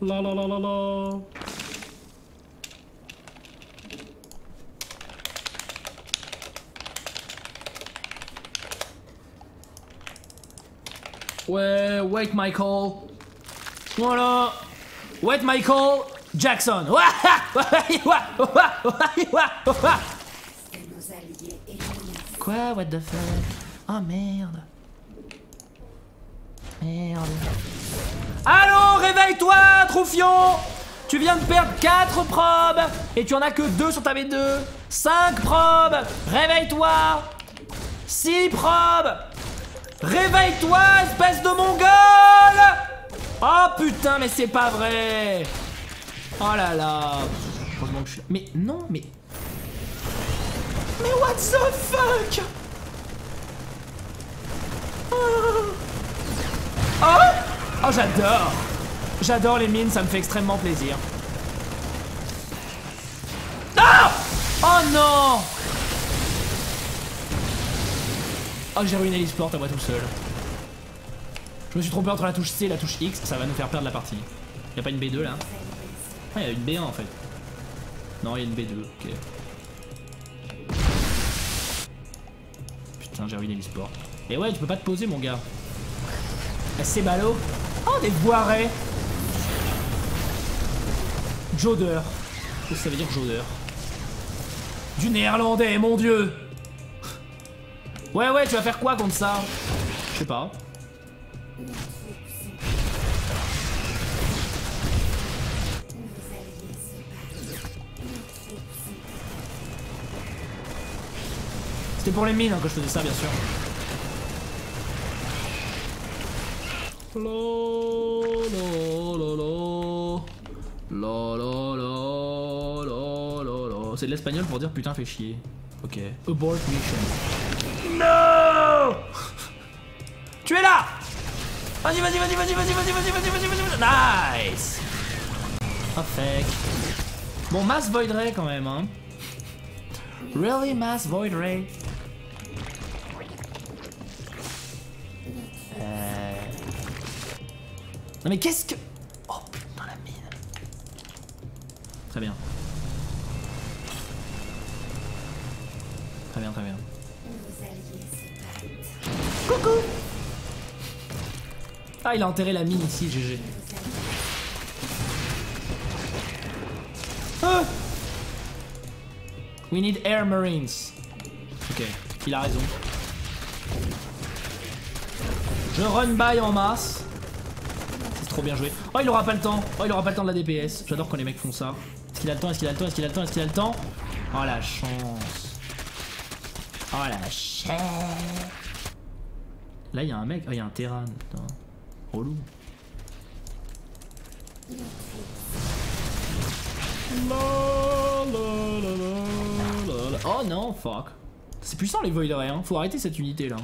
La la la la la. Ouais, wait Michael. Voilà. Wait Michael Jackson. Quoi? What the fuck? Oh merde. Merde. Allô, réveille-toi, Troufion Tu viens de perdre 4 probes et tu en as que 2 sur ta B2. 5 probes Réveille-toi 6 probes Réveille-toi, espèce de mongol Oh putain, mais c'est pas vrai. Oh là là. Heureusement que je suis... Mais non, mais... Mais what the fuck? Oh Oh, oh j'adore. J'adore les mines, ça me fait extrêmement plaisir. Ah. Oh non. Oh j'ai ruiné l'esport à moi tout seul. Je me suis trompé entre la touche C et la touche X, ça va nous faire perdre la partie. Y a pas une B2 là Ah y a une B1 en fait. Non y a une B2, ok. Putain j'ai ruiné l'esport. Et ouais tu peux pas te poser mon gars. Eh, C'est ballot. Oh des boirets Joder. Qu'est-ce que ça veut dire Joder? Du néerlandais, mon dieu Ouais ouais tu vas faire quoi contre ça? Je sais pas. C'était pour les mines hein, que je te dis ça, bien sûr. C'est de l'espagnol pour dire putain fais chier. Ok. Abort mission. No Tu es là Vas-y vas-y vas-y vas-y vas-y vas-y vas-y vas-y vas-y vas-y vas-y Nice fake. Bon Mass Void Ray quand même hein. Really Mass Void Ray? Euh... Non mais qu'est-ce que... il a enterré la mine ici, GG. Ah We need air marines. Ok, il a raison. Je run by en masse. C'est trop bien joué. Oh, il aura pas le temps. Oh, il aura pas le temps de la DPS. J'adore quand les mecs font ça. Est-ce qu'il a le temps? Est-ce qu'il a le temps? Est-ce qu'il a le temps? Est-ce qu'il a le temps? Oh la chance. Oh la chance. Là, il y a un mec. Oh, il y a un Terran. Putain. La, la, la, la, la, la. Oh non, fuck. C'est puissant les Voiderays, hein. Faut arrêter cette unité là.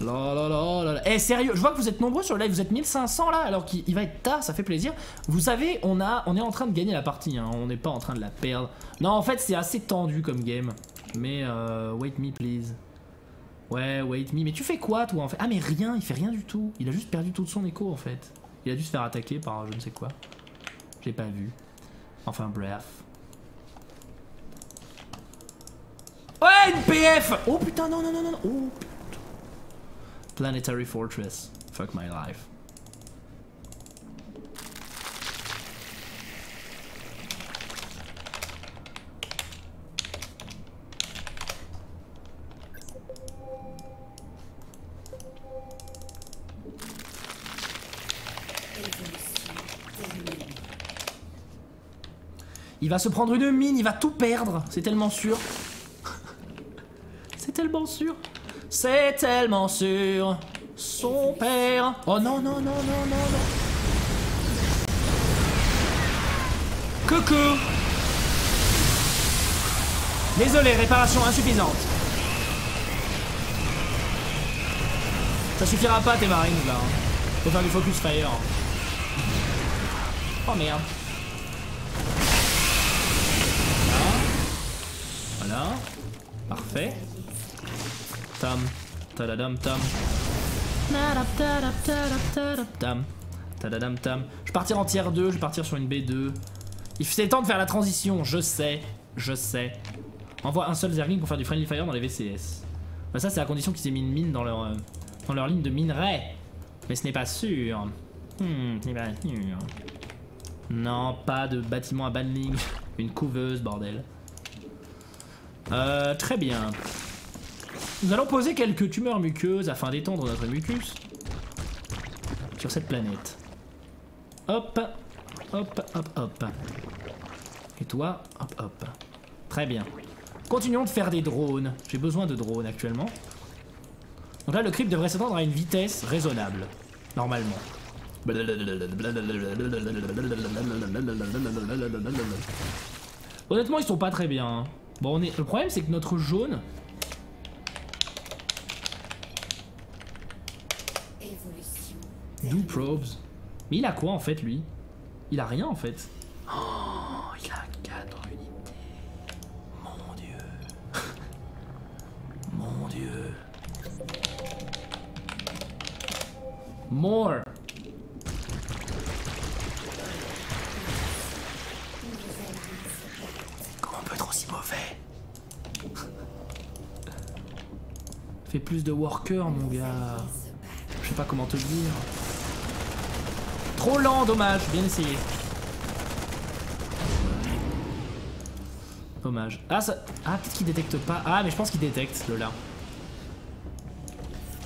Là là là là. Eh sérieux, je vois que vous êtes nombreux sur le live, vous êtes 1500 là, alors qu'il il va être tard, ça fait plaisir. Vous savez, on, a, on est en train de gagner la partie, hein. on n'est pas en train de la perdre. Non, en fait, c'est assez tendu comme game. Mais euh, wait me please. Ouais, wait me. Mais tu fais quoi toi en fait? Ah, mais rien, il fait rien du tout. Il a juste perdu tout son écho en fait. Il a dû se faire attaquer par je ne sais quoi. J'ai pas vu. Enfin, bref. Ouais, une PF Oh putain, non, non, non, non, non. Oh putain. Planetary Fortress. Fuck my life. Il va se prendre une mine, il va tout perdre. C'est tellement sûr. C'est tellement sûr. C'est tellement sûr. Son père. Oh non, non, non, non, non, non. Coucou. Désolé, réparation insuffisante. Ça suffira pas tes marines là. Faut faire du focus fire. Oh merde. Voilà. Parfait. Tam. Tadadam tam. Tam. Tadadam tam. Je vais partir en tier 2, je vais partir sur une B2. Il c'est temps de faire la transition, je sais, je sais. Envoie un seul Zergling pour faire du friendly fire dans les VCS. Bah ça c'est à condition qu'ils aient mis une mine dans leur, euh, dans leur ligne de minerai. Mais ce n'est pas sûr. Hmm, ce n'est pas sûr. Non, pas de bâtiment à banning. Une couveuse, bordel. Euh, très bien. Nous allons poser quelques tumeurs muqueuses afin d'étendre notre mucus sur cette planète. Hop, hop, hop, hop. Et toi, hop, hop. Très bien. Continuons de faire des drones. J'ai besoin de drones actuellement. Donc là, le creep devrait s'étendre à une vitesse raisonnable. Normalement. Honnêtement, ils sont pas très bien. hein. Bon, on est... le problème, c'est que notre jaune. Do probes. Mais il a quoi en fait lui? Il a rien en fait. Oh, il a 4 unités. Mon dieu. Mon dieu. More. Comment on peut être aussi mauvais Fais plus de worker mon gars. Je sais pas comment te le dire. Trop lent, dommage. Bien essayé. Dommage. Ah, ça... ah peut-être qu'il détecte pas. Ah, mais je pense qu'il détecte, le là.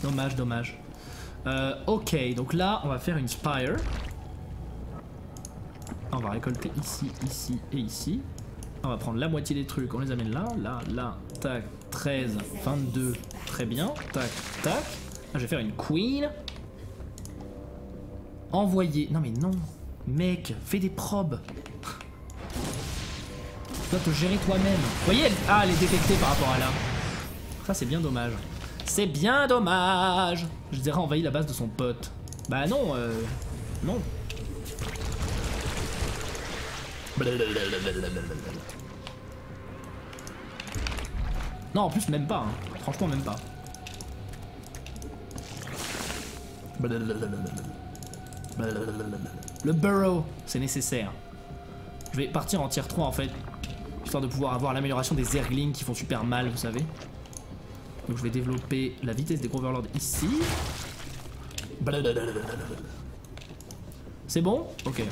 Dommage, dommage. Euh, ok, donc là, on va faire une spire. On va récolter ici, ici et ici. On va prendre la moitié des trucs, on les amène là, là, là, tac, 13, 22, très bien, tac, tac. Ah, je vais faire une queen. Envoyer. Non mais non. Mec, fais des probes. Tu dois te gérer toi-même. Voyez, ah, elle est détectée par rapport à là. Ça, c'est bien dommage. C'est bien dommage. Je dirais envahir la base de son pote. Bah non, euh... Non. Non, en plus, même pas. hein. Franchement, même pas. Le burrow, c'est nécessaire. Je vais partir en tier 3 en fait, histoire de pouvoir avoir l'amélioration des Zerglings qui font super mal, vous savez. Donc je vais développer la vitesse des Groverlords ici. C'est bon? Ok.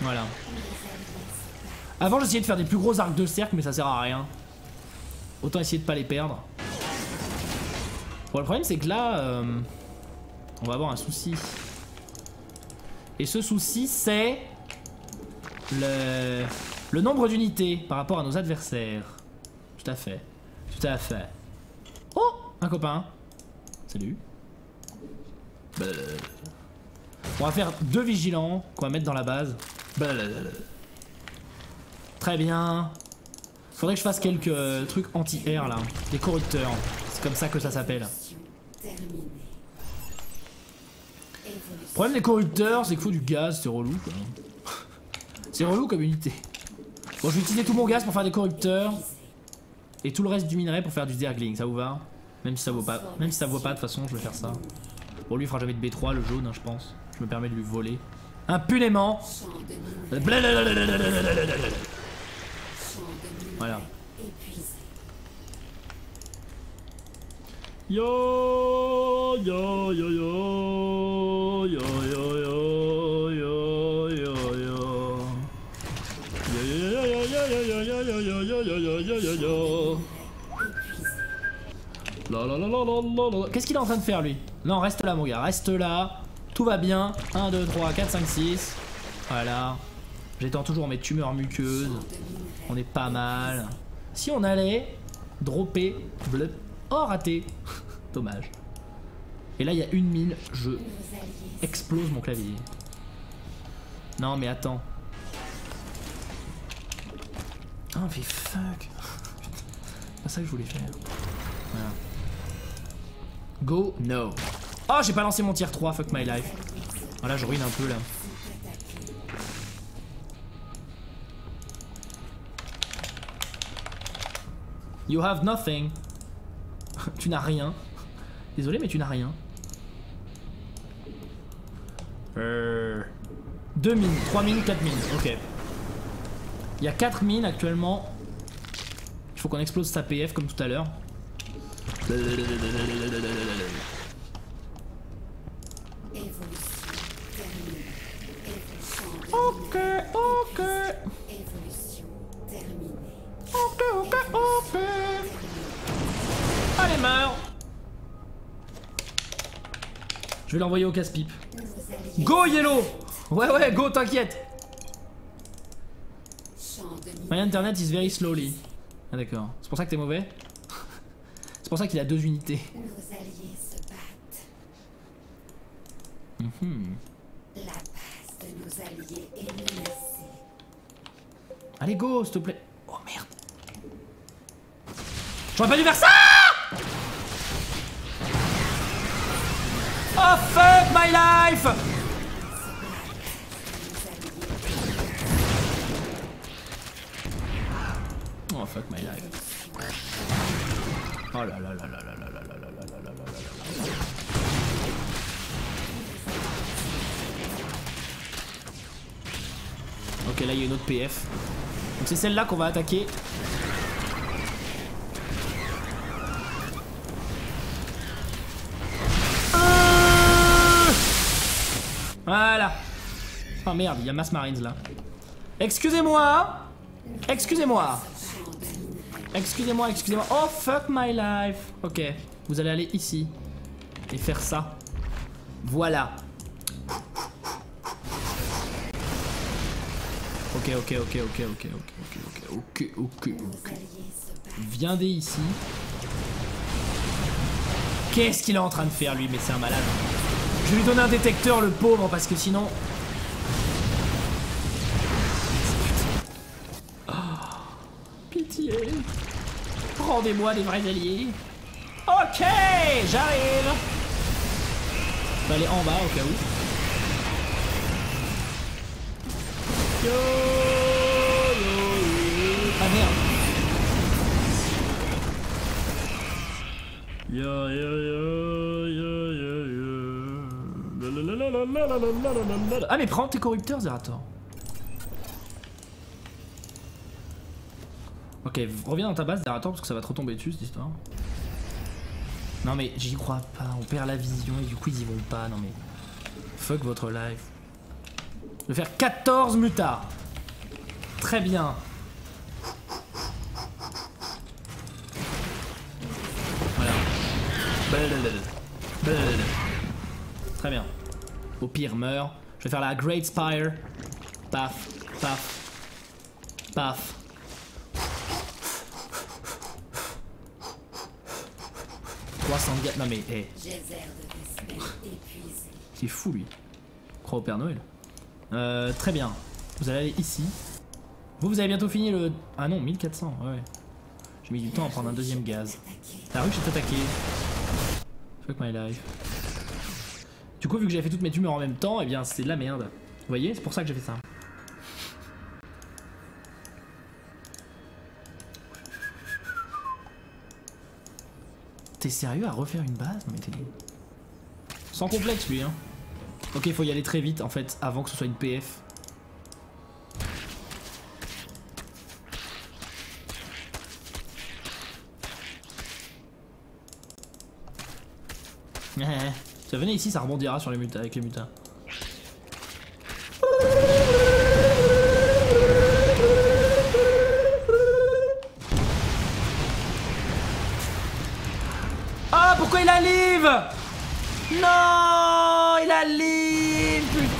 Voilà. Avant j'essayais de faire des plus gros arcs de cercle mais ça sert à rien. Autant essayer de pas les perdre. Bon le problème c'est que là... euh, on va avoir un souci. Et ce souci, c'est le, le nombre d'unités par rapport à nos adversaires. Tout à fait. Tout à fait. Oh Un copain. Salut. On va faire deux vigilants qu'on va mettre dans la base. Très bien. Faudrait que je fasse quelques euh, trucs anti-air là. Des corrupteurs. C'est comme ça que ça s'appelle. Le problème des corrupteurs, c'est qu'il faut du gaz, c'est relou quoi. C'est relou comme unité. Bon, je vais utiliser tout mon gaz pour faire des corrupteurs et tout le reste du minerai pour faire du zergling, ça vous va? Même si ça vaut pas, même si ça vaut pas, de toute façon, je vais faire ça. Bon, lui il fera jamais de B3, le jaune, hein, je pense. Je me permets de lui voler. Impunément. Champ de minerai. Voilà. Épuisé. Yo yo yo yo yo yo yo yo yo yo La la la la la la la. Qu'est-ce qu'il est en train de faire lui Non, reste là mon gars, reste là. Tout va bien. 1, 2, 3, 4, 5, 6. Voilà. J'étends toujours mes tumeurs muqueuses. On est pas mal. Si on allait dropper bleu. Oh raté. Dommage. Et là il y a une mine, je explose mon clavier. Non mais attends. Oh mais fuck. C'est ça que je voulais faire. Voilà. Go, no. Oh j'ai pas lancé mon tier 3, fuck my life. Voilà je ruine un peu là. You have nothing. tu n'as rien. Désolé mais tu n'as rien. Euh... 2 mines, 3 mines, 4 mines, ok. Il y a 4 mines actuellement. Il faut qu'on explose sa PF comme tout à l'heure. Ok, ok, Je vais l'envoyer au casse-pipe. Go, Yellow Ouais, ouais, go, t'inquiète. My internet is very slowly. Ah d'accord. C'est pour ça que t'es mauvais C'est pour ça qu'il a deux unités. Mhm. Allez, go, s'il te plaît. Oh merde. J'aurais pas dû faire ça Oh fuck my life Oh fuck my life. Oh là là là là là là là là là là là là là. Ok, là il y a une autre PF. Donc c'est celle-là qu'on va attaquer. Oh merde, il y a Mass Marines là. Excusez-moi. Excusez-moi. Excusez-moi, excusez-moi. Oh fuck my life. Ok, vous allez aller ici et faire ça. Voilà. Ok, ok, ok, ok, ok, ok, ok, ok, ok, ok, ok. Viendez ici. Qu'est-ce qu'il est en train de faire lui Mais c'est un malade? Je vais lui donner un détecteur le pauvre parce que sinon... Rendez-moi des vrais alliés. Ok, j'arrive. On va aller en bas au cas où. Yo, yo, yo. Ah merde. Yo, yo. Ah mais prends tes corrupteurs, Zerator. Ok, reviens dans ta base Zerator parce que ça va trop tomber dessus cette histoire. Non mais j'y crois pas, on perd la vision et du coup ils y vont pas, non mais... Fuck votre live. Je vais faire 14 mutards. Très bien. Voilà. Très bien. Au pire, meurt. Je vais faire la Great Spire. Paf, paf, paf. « 300 gars. Non mais, épuisé. c'est fou lui. Crois au Père Noël. Euh, très bien. Vous allez aller ici. Vous, vous avez bientôt fini le... Ah non, 1400, ouais. J'ai mis du temps à prendre un deuxième gaz. La ruche est attaquée. Fuck my life. Du coup, vu que j'avais fait toutes mes tumeurs en même temps, eh bien c'est de la merde. Vous voyez, c'est pour ça que j'ai fait ça. T'es sérieux à refaire une base Non mais t'es... Sans complexe lui hein. Ok, faut y aller très vite en fait, avant que ce soit une PF. Ça venez ici, ça rebondira sur les mutins avec les mutins.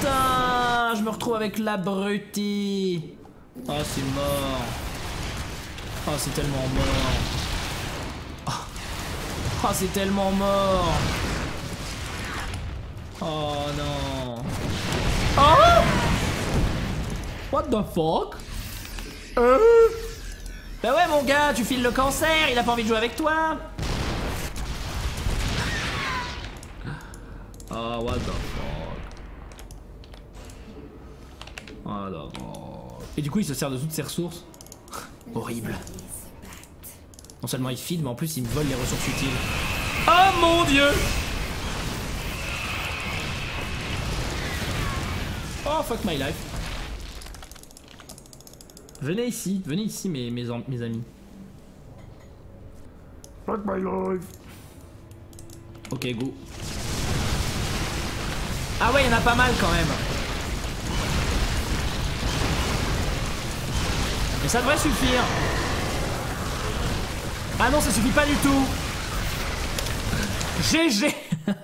Putain. Je me retrouve avec l'abruti. Oh, c'est mort. Oh, c'est tellement mort. Oh, Oh, c'est tellement mort. Oh non. Oh What the fuck? Euh Bah ouais mon gars, tu files le cancer, il a pas envie de jouer avec toi. Oh what the fuck. Et du coup il se sert de toutes ses ressources. Horrible. Non seulement il feed, mais en plus il me vole les ressources utiles. Oh mon dieu Oh fuck my life. Venez ici, venez ici mes, mes amis. Fuck my life. Ok go. Ah ouais, il y en a pas mal quand même. Ça devrait suffire. Ah non, ça suffit pas du tout. GG.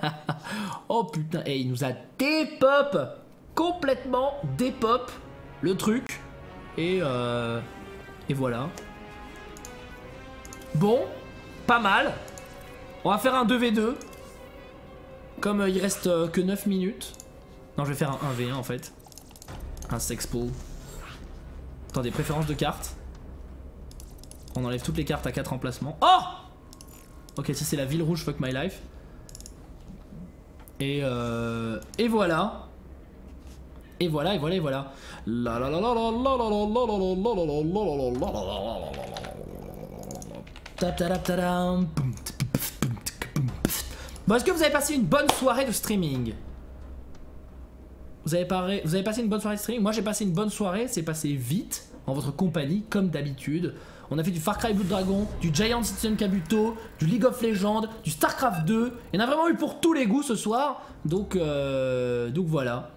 oh putain, et il nous a dépop complètement dépop le truc. Et euh, et voilà. Bon, pas mal. On va faire un 2v2. Comme euh, il reste euh, que 9 minutes. Non, je vais faire un 1v1 en fait. Un sexpo. Attendez, préférence de cartes. On enlève toutes les cartes à 4 emplacements. Oh Ok, ça c'est la ville rouge, fuck my life. Et, euh, et voilà. Et voilà, et voilà, et voilà. Bon, est-ce que vous avez passé une bonne soirée de streaming vous avez, vous avez passé une bonne soirée de streaming Moi j'ai passé une bonne soirée, c'est passé vite en votre compagnie, comme d'habitude. On a fait du Far Cry Blood Dragon, du Giant Citizen Kabuto, du League of Legends, du StarCraft 2. Il y en a vraiment eu pour tous les goûts ce soir. Donc, euh, donc voilà.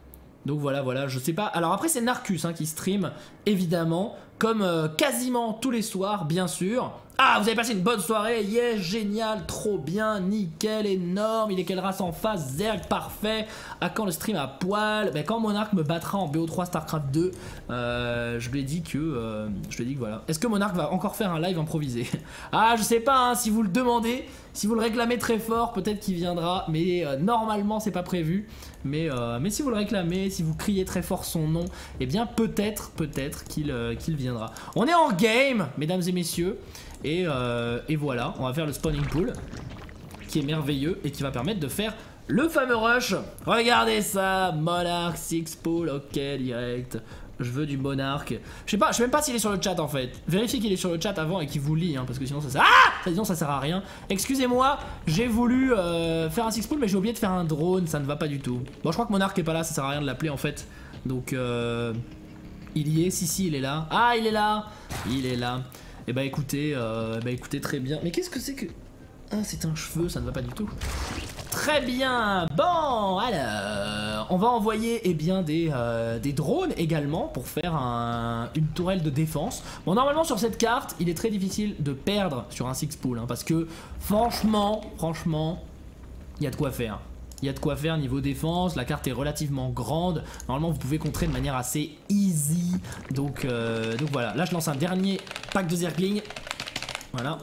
Donc voilà, voilà, je sais pas. Alors après, c'est Narcus hein, qui stream, évidemment, comme euh, quasiment tous les soirs, bien sûr. Ah, vous avez passé une bonne soirée, yes, génial, trop bien, nickel, énorme. Il est quelle race en face? Zerg, parfait. À quand le stream à poil ben, Quand Monarch me battra en BO3 StarCraft 2, euh, je lui ai dit que. euh, je lui ai dit que voilà. Est-ce que Monarch va encore faire un live improvisé? Ah, je sais pas, hein, si vous le demandez, si vous le réclamez très fort, peut-être qu'il viendra, mais normalement, c'est pas prévu. Mais, euh, mais si vous le réclamez, si vous criez très fort son nom, eh bien peut-être, peut-être qu'il euh, viendra. On est en game, mesdames et messieurs, et, euh, et voilà, on va faire le spawning pool, qui est merveilleux et qui va permettre de faire le fameux rush. Regardez ça, Monarch, Six Pool, ok, direct. Je veux du Monarch. Je sais pas, je sais même pas s'il est sur le chat en fait. Vérifiez qu'il est sur le chat avant et qu'il vous lit, hein, parce que sinon ça sert. Ah Sinon ça sert à rien. Excusez-moi, j'ai voulu euh, faire un six pool, mais j'ai oublié de faire un drone, ça ne va pas du tout. Bon, je crois que Monarch est pas là, ça sert à rien de l'appeler en fait. Donc, euh, il y est, si, si, il est là. Ah, il est là Il est là. Et bah écoutez, euh, bah écoutez, très bien. Mais qu'est-ce que c'est que. Ah, c'est un cheveu, ça ne va pas du tout. Très bien. Bon, alors, on va envoyer eh bien des, euh, des drones également pour faire un- une tourelle de défense. Bon, normalement sur cette carte, il est très difficile de perdre sur un six pool hein, parce que franchement, franchement, il y a de quoi faire. Il y a de quoi faire niveau défense, la carte est relativement grande. Normalement, vous pouvez contrer de manière assez easy. Donc, euh, donc voilà, là je lance un dernier pack de Zergling. Voilà,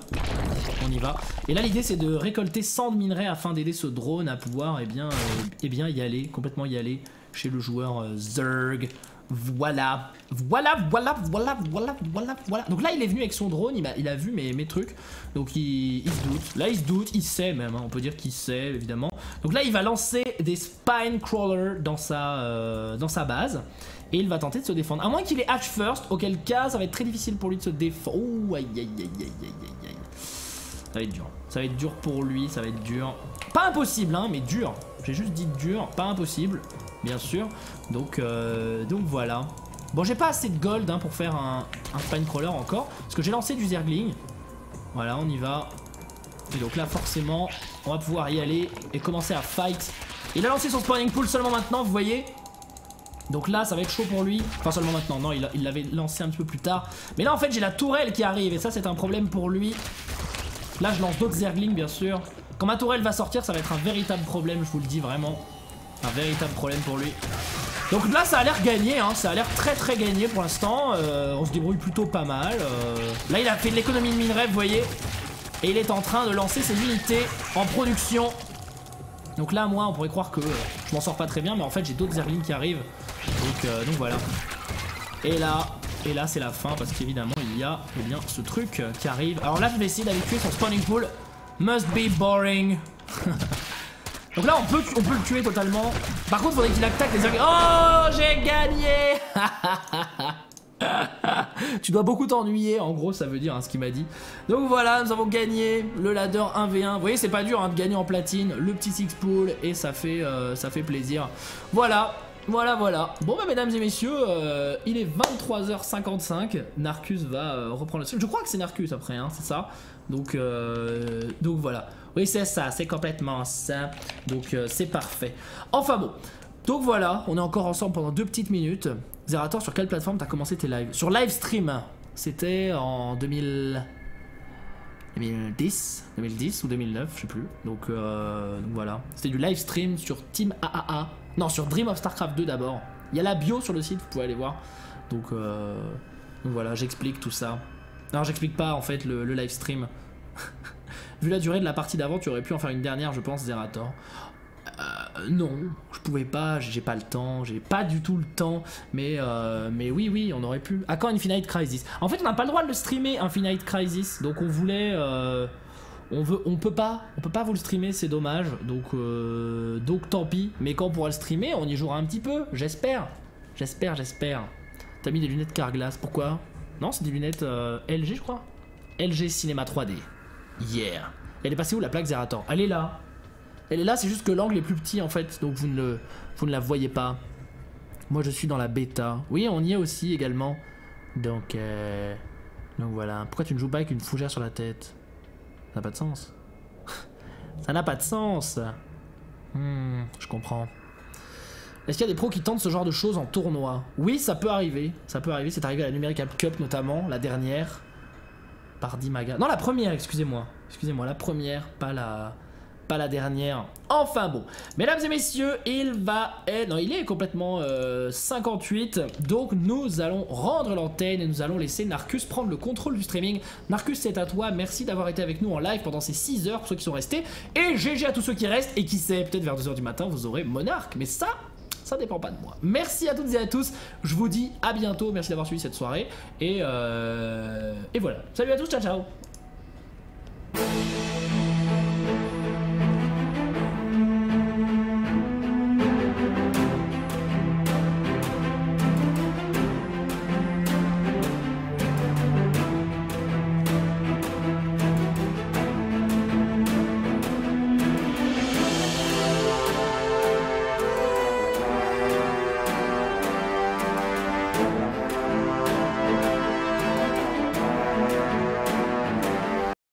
on y va. Et là, l'idée c'est de récolter 100 de minerais afin d'aider ce drone à pouvoir eh bien, euh, eh bien, y aller, complètement y aller chez le joueur euh, Zerg. Voilà. Voilà, voilà, voilà, voilà, voilà. Donc là, il est venu avec son drone, il a, il a vu mes, mes trucs. Donc il, il se doute. Là, il se doute, il sait même. hein. On peut dire qu'il sait, évidemment. Donc là, il va lancer des spine crawlers dans sa, euh, dans sa base. Et il va tenter de se défendre. À moins qu'il ait Hatch first, auquel cas, ça va être très difficile pour lui de se défendre. Oh, aïe, aïe, aïe, aïe, aïe, aïe. Ça va être dur. Ça va être dur pour lui, ça va être dur. Pas impossible, hein, mais dur. J'ai juste dit dur, pas impossible, bien sûr. Donc, euh, donc voilà. Bon, j'ai pas assez de gold hein, pour faire un, un spine crawler encore. Parce que j'ai lancé du zergling. Voilà, on y va. Et donc là, forcément, on va pouvoir y aller et commencer à fight. Il a lancé son spawning pool seulement maintenant, vous voyez donc là, ça va être chaud pour lui. Enfin, seulement maintenant. Non, il l'avait lancé un petit peu plus tard. Mais là, en fait, j'ai la tourelle qui arrive. Et ça, c'est un problème pour lui. Là, je lance d'autres zerglings, bien sûr. Quand ma tourelle va sortir, ça va être un véritable problème, je vous le dis vraiment. Un véritable problème pour lui. Donc là, ça a l'air gagné. Hein. Ça a l'air très très gagné pour l'instant. Euh, on se débrouille plutôt pas mal. Euh, Là, il a fait de l'économie de minerai, vous voyez. Et il est en train de lancer ses unités en production. Donc là, moi, on pourrait croire que euh, je m'en sors pas très bien, mais en fait, j'ai d'autres zerglings qui arrivent. Donc, euh, donc voilà. Et là, et là, c'est la fin parce qu'évidemment, il y a eh bien ce truc euh, qui arrive. Alors là, je vais essayer d'aller tuer son spawning pool. Must be boring. donc là, on peut, on peut le tuer totalement. Par contre, faudrait qu'il attaque les. Oh, j'ai gagné. tu dois beaucoup t'ennuyer, en gros, ça veut dire hein, ce qu'il m'a dit. Donc voilà, nous avons gagné le ladder 1v1. Vous voyez, c'est pas dur hein, de gagner en platine, le petit six pool, et ça fait, euh, ça fait plaisir. Voilà. Voilà, voilà. Bon, bah, mesdames et messieurs, euh, il est 23h55. Narcus va euh, reprendre le stream. Je crois que c'est Narcus après, hein, c'est ça. Donc, euh, donc voilà. Oui, c'est ça, c'est complètement ça. Donc, c'est parfait. Enfin bon. Donc voilà, on est encore ensemble pendant deux petites minutes. Zerator, sur quelle plateforme t'as commencé tes lives? Sur Livestream. C'était en 2000... 2010, 2010 ou 2009, je sais plus. Donc, donc voilà. C'était du live stream sur Team AAA. Non, sur Dream of StarCraft 2 d'abord. Il y a la bio sur le site, vous pouvez aller voir. Donc, euh, donc voilà, j'explique tout ça. Non, j'explique pas en fait le, live stream. Vu la durée de la partie d'avant, tu aurais pu en faire une dernière, je pense, Zerator. Euh, non, je pouvais pas, j'ai pas le temps, j'ai pas du tout le temps, mais, euh, oui, oui, on aurait pu. À quand Infinite Crisis? En fait, on n'a pas le droit de le streamer, Infinite Crisis, donc on voulait. euh, on veut, on peut pas, on peut pas vous le streamer, c'est dommage, donc, euh, donc tant pis. Mais quand on pourra le streamer, on y jouera un petit peu, j'espère, j'espère, j'espère. T'as mis des lunettes Carglass, pourquoi? Non, c'est des lunettes euh, LG, je crois. LG Cinéma 3D. Yeah. Elle est passée où la plaque Zerator? Elle est là. Elle est là, c'est juste que l'angle est plus petit en fait, donc vous ne, le, vous ne la voyez pas. Moi je suis dans la bêta. Oui, on y est aussi également. Donc, euh, donc voilà. Pourquoi tu ne joues pas avec une fougère sur la tête? N'a pas de sens. Ça n'a pas de sens. Je comprends. Est-ce qu'il y a des pros qui tentent ce genre de choses en tournoi? Oui, ça peut arriver. Ça peut arriver. C'est arrivé à la Numerical Cup notamment, la dernière. Par Dimaga. Non, la première, excusez-moi. Excusez-moi, la première, pas la pas la dernière. Enfin bon, mesdames et messieurs, il va être... Non, il est complètement euh, 58. Donc nous allons rendre l'antenne et nous allons laisser Narcus prendre le contrôle du streaming. Narcus, c'est à toi. Merci d'avoir été avec nous en live pendant ces 6 heures pour ceux qui sont restés. Et GG à tous ceux qui restent. Et qui sait, peut-être vers 2h du matin, vous aurez Monarque. Mais ça, ça dépend pas de moi. Merci à toutes et à tous. Je vous dis à bientôt. Merci d'avoir suivi cette soirée. Et, euh... et voilà. Salut à tous. Ciao, ciao.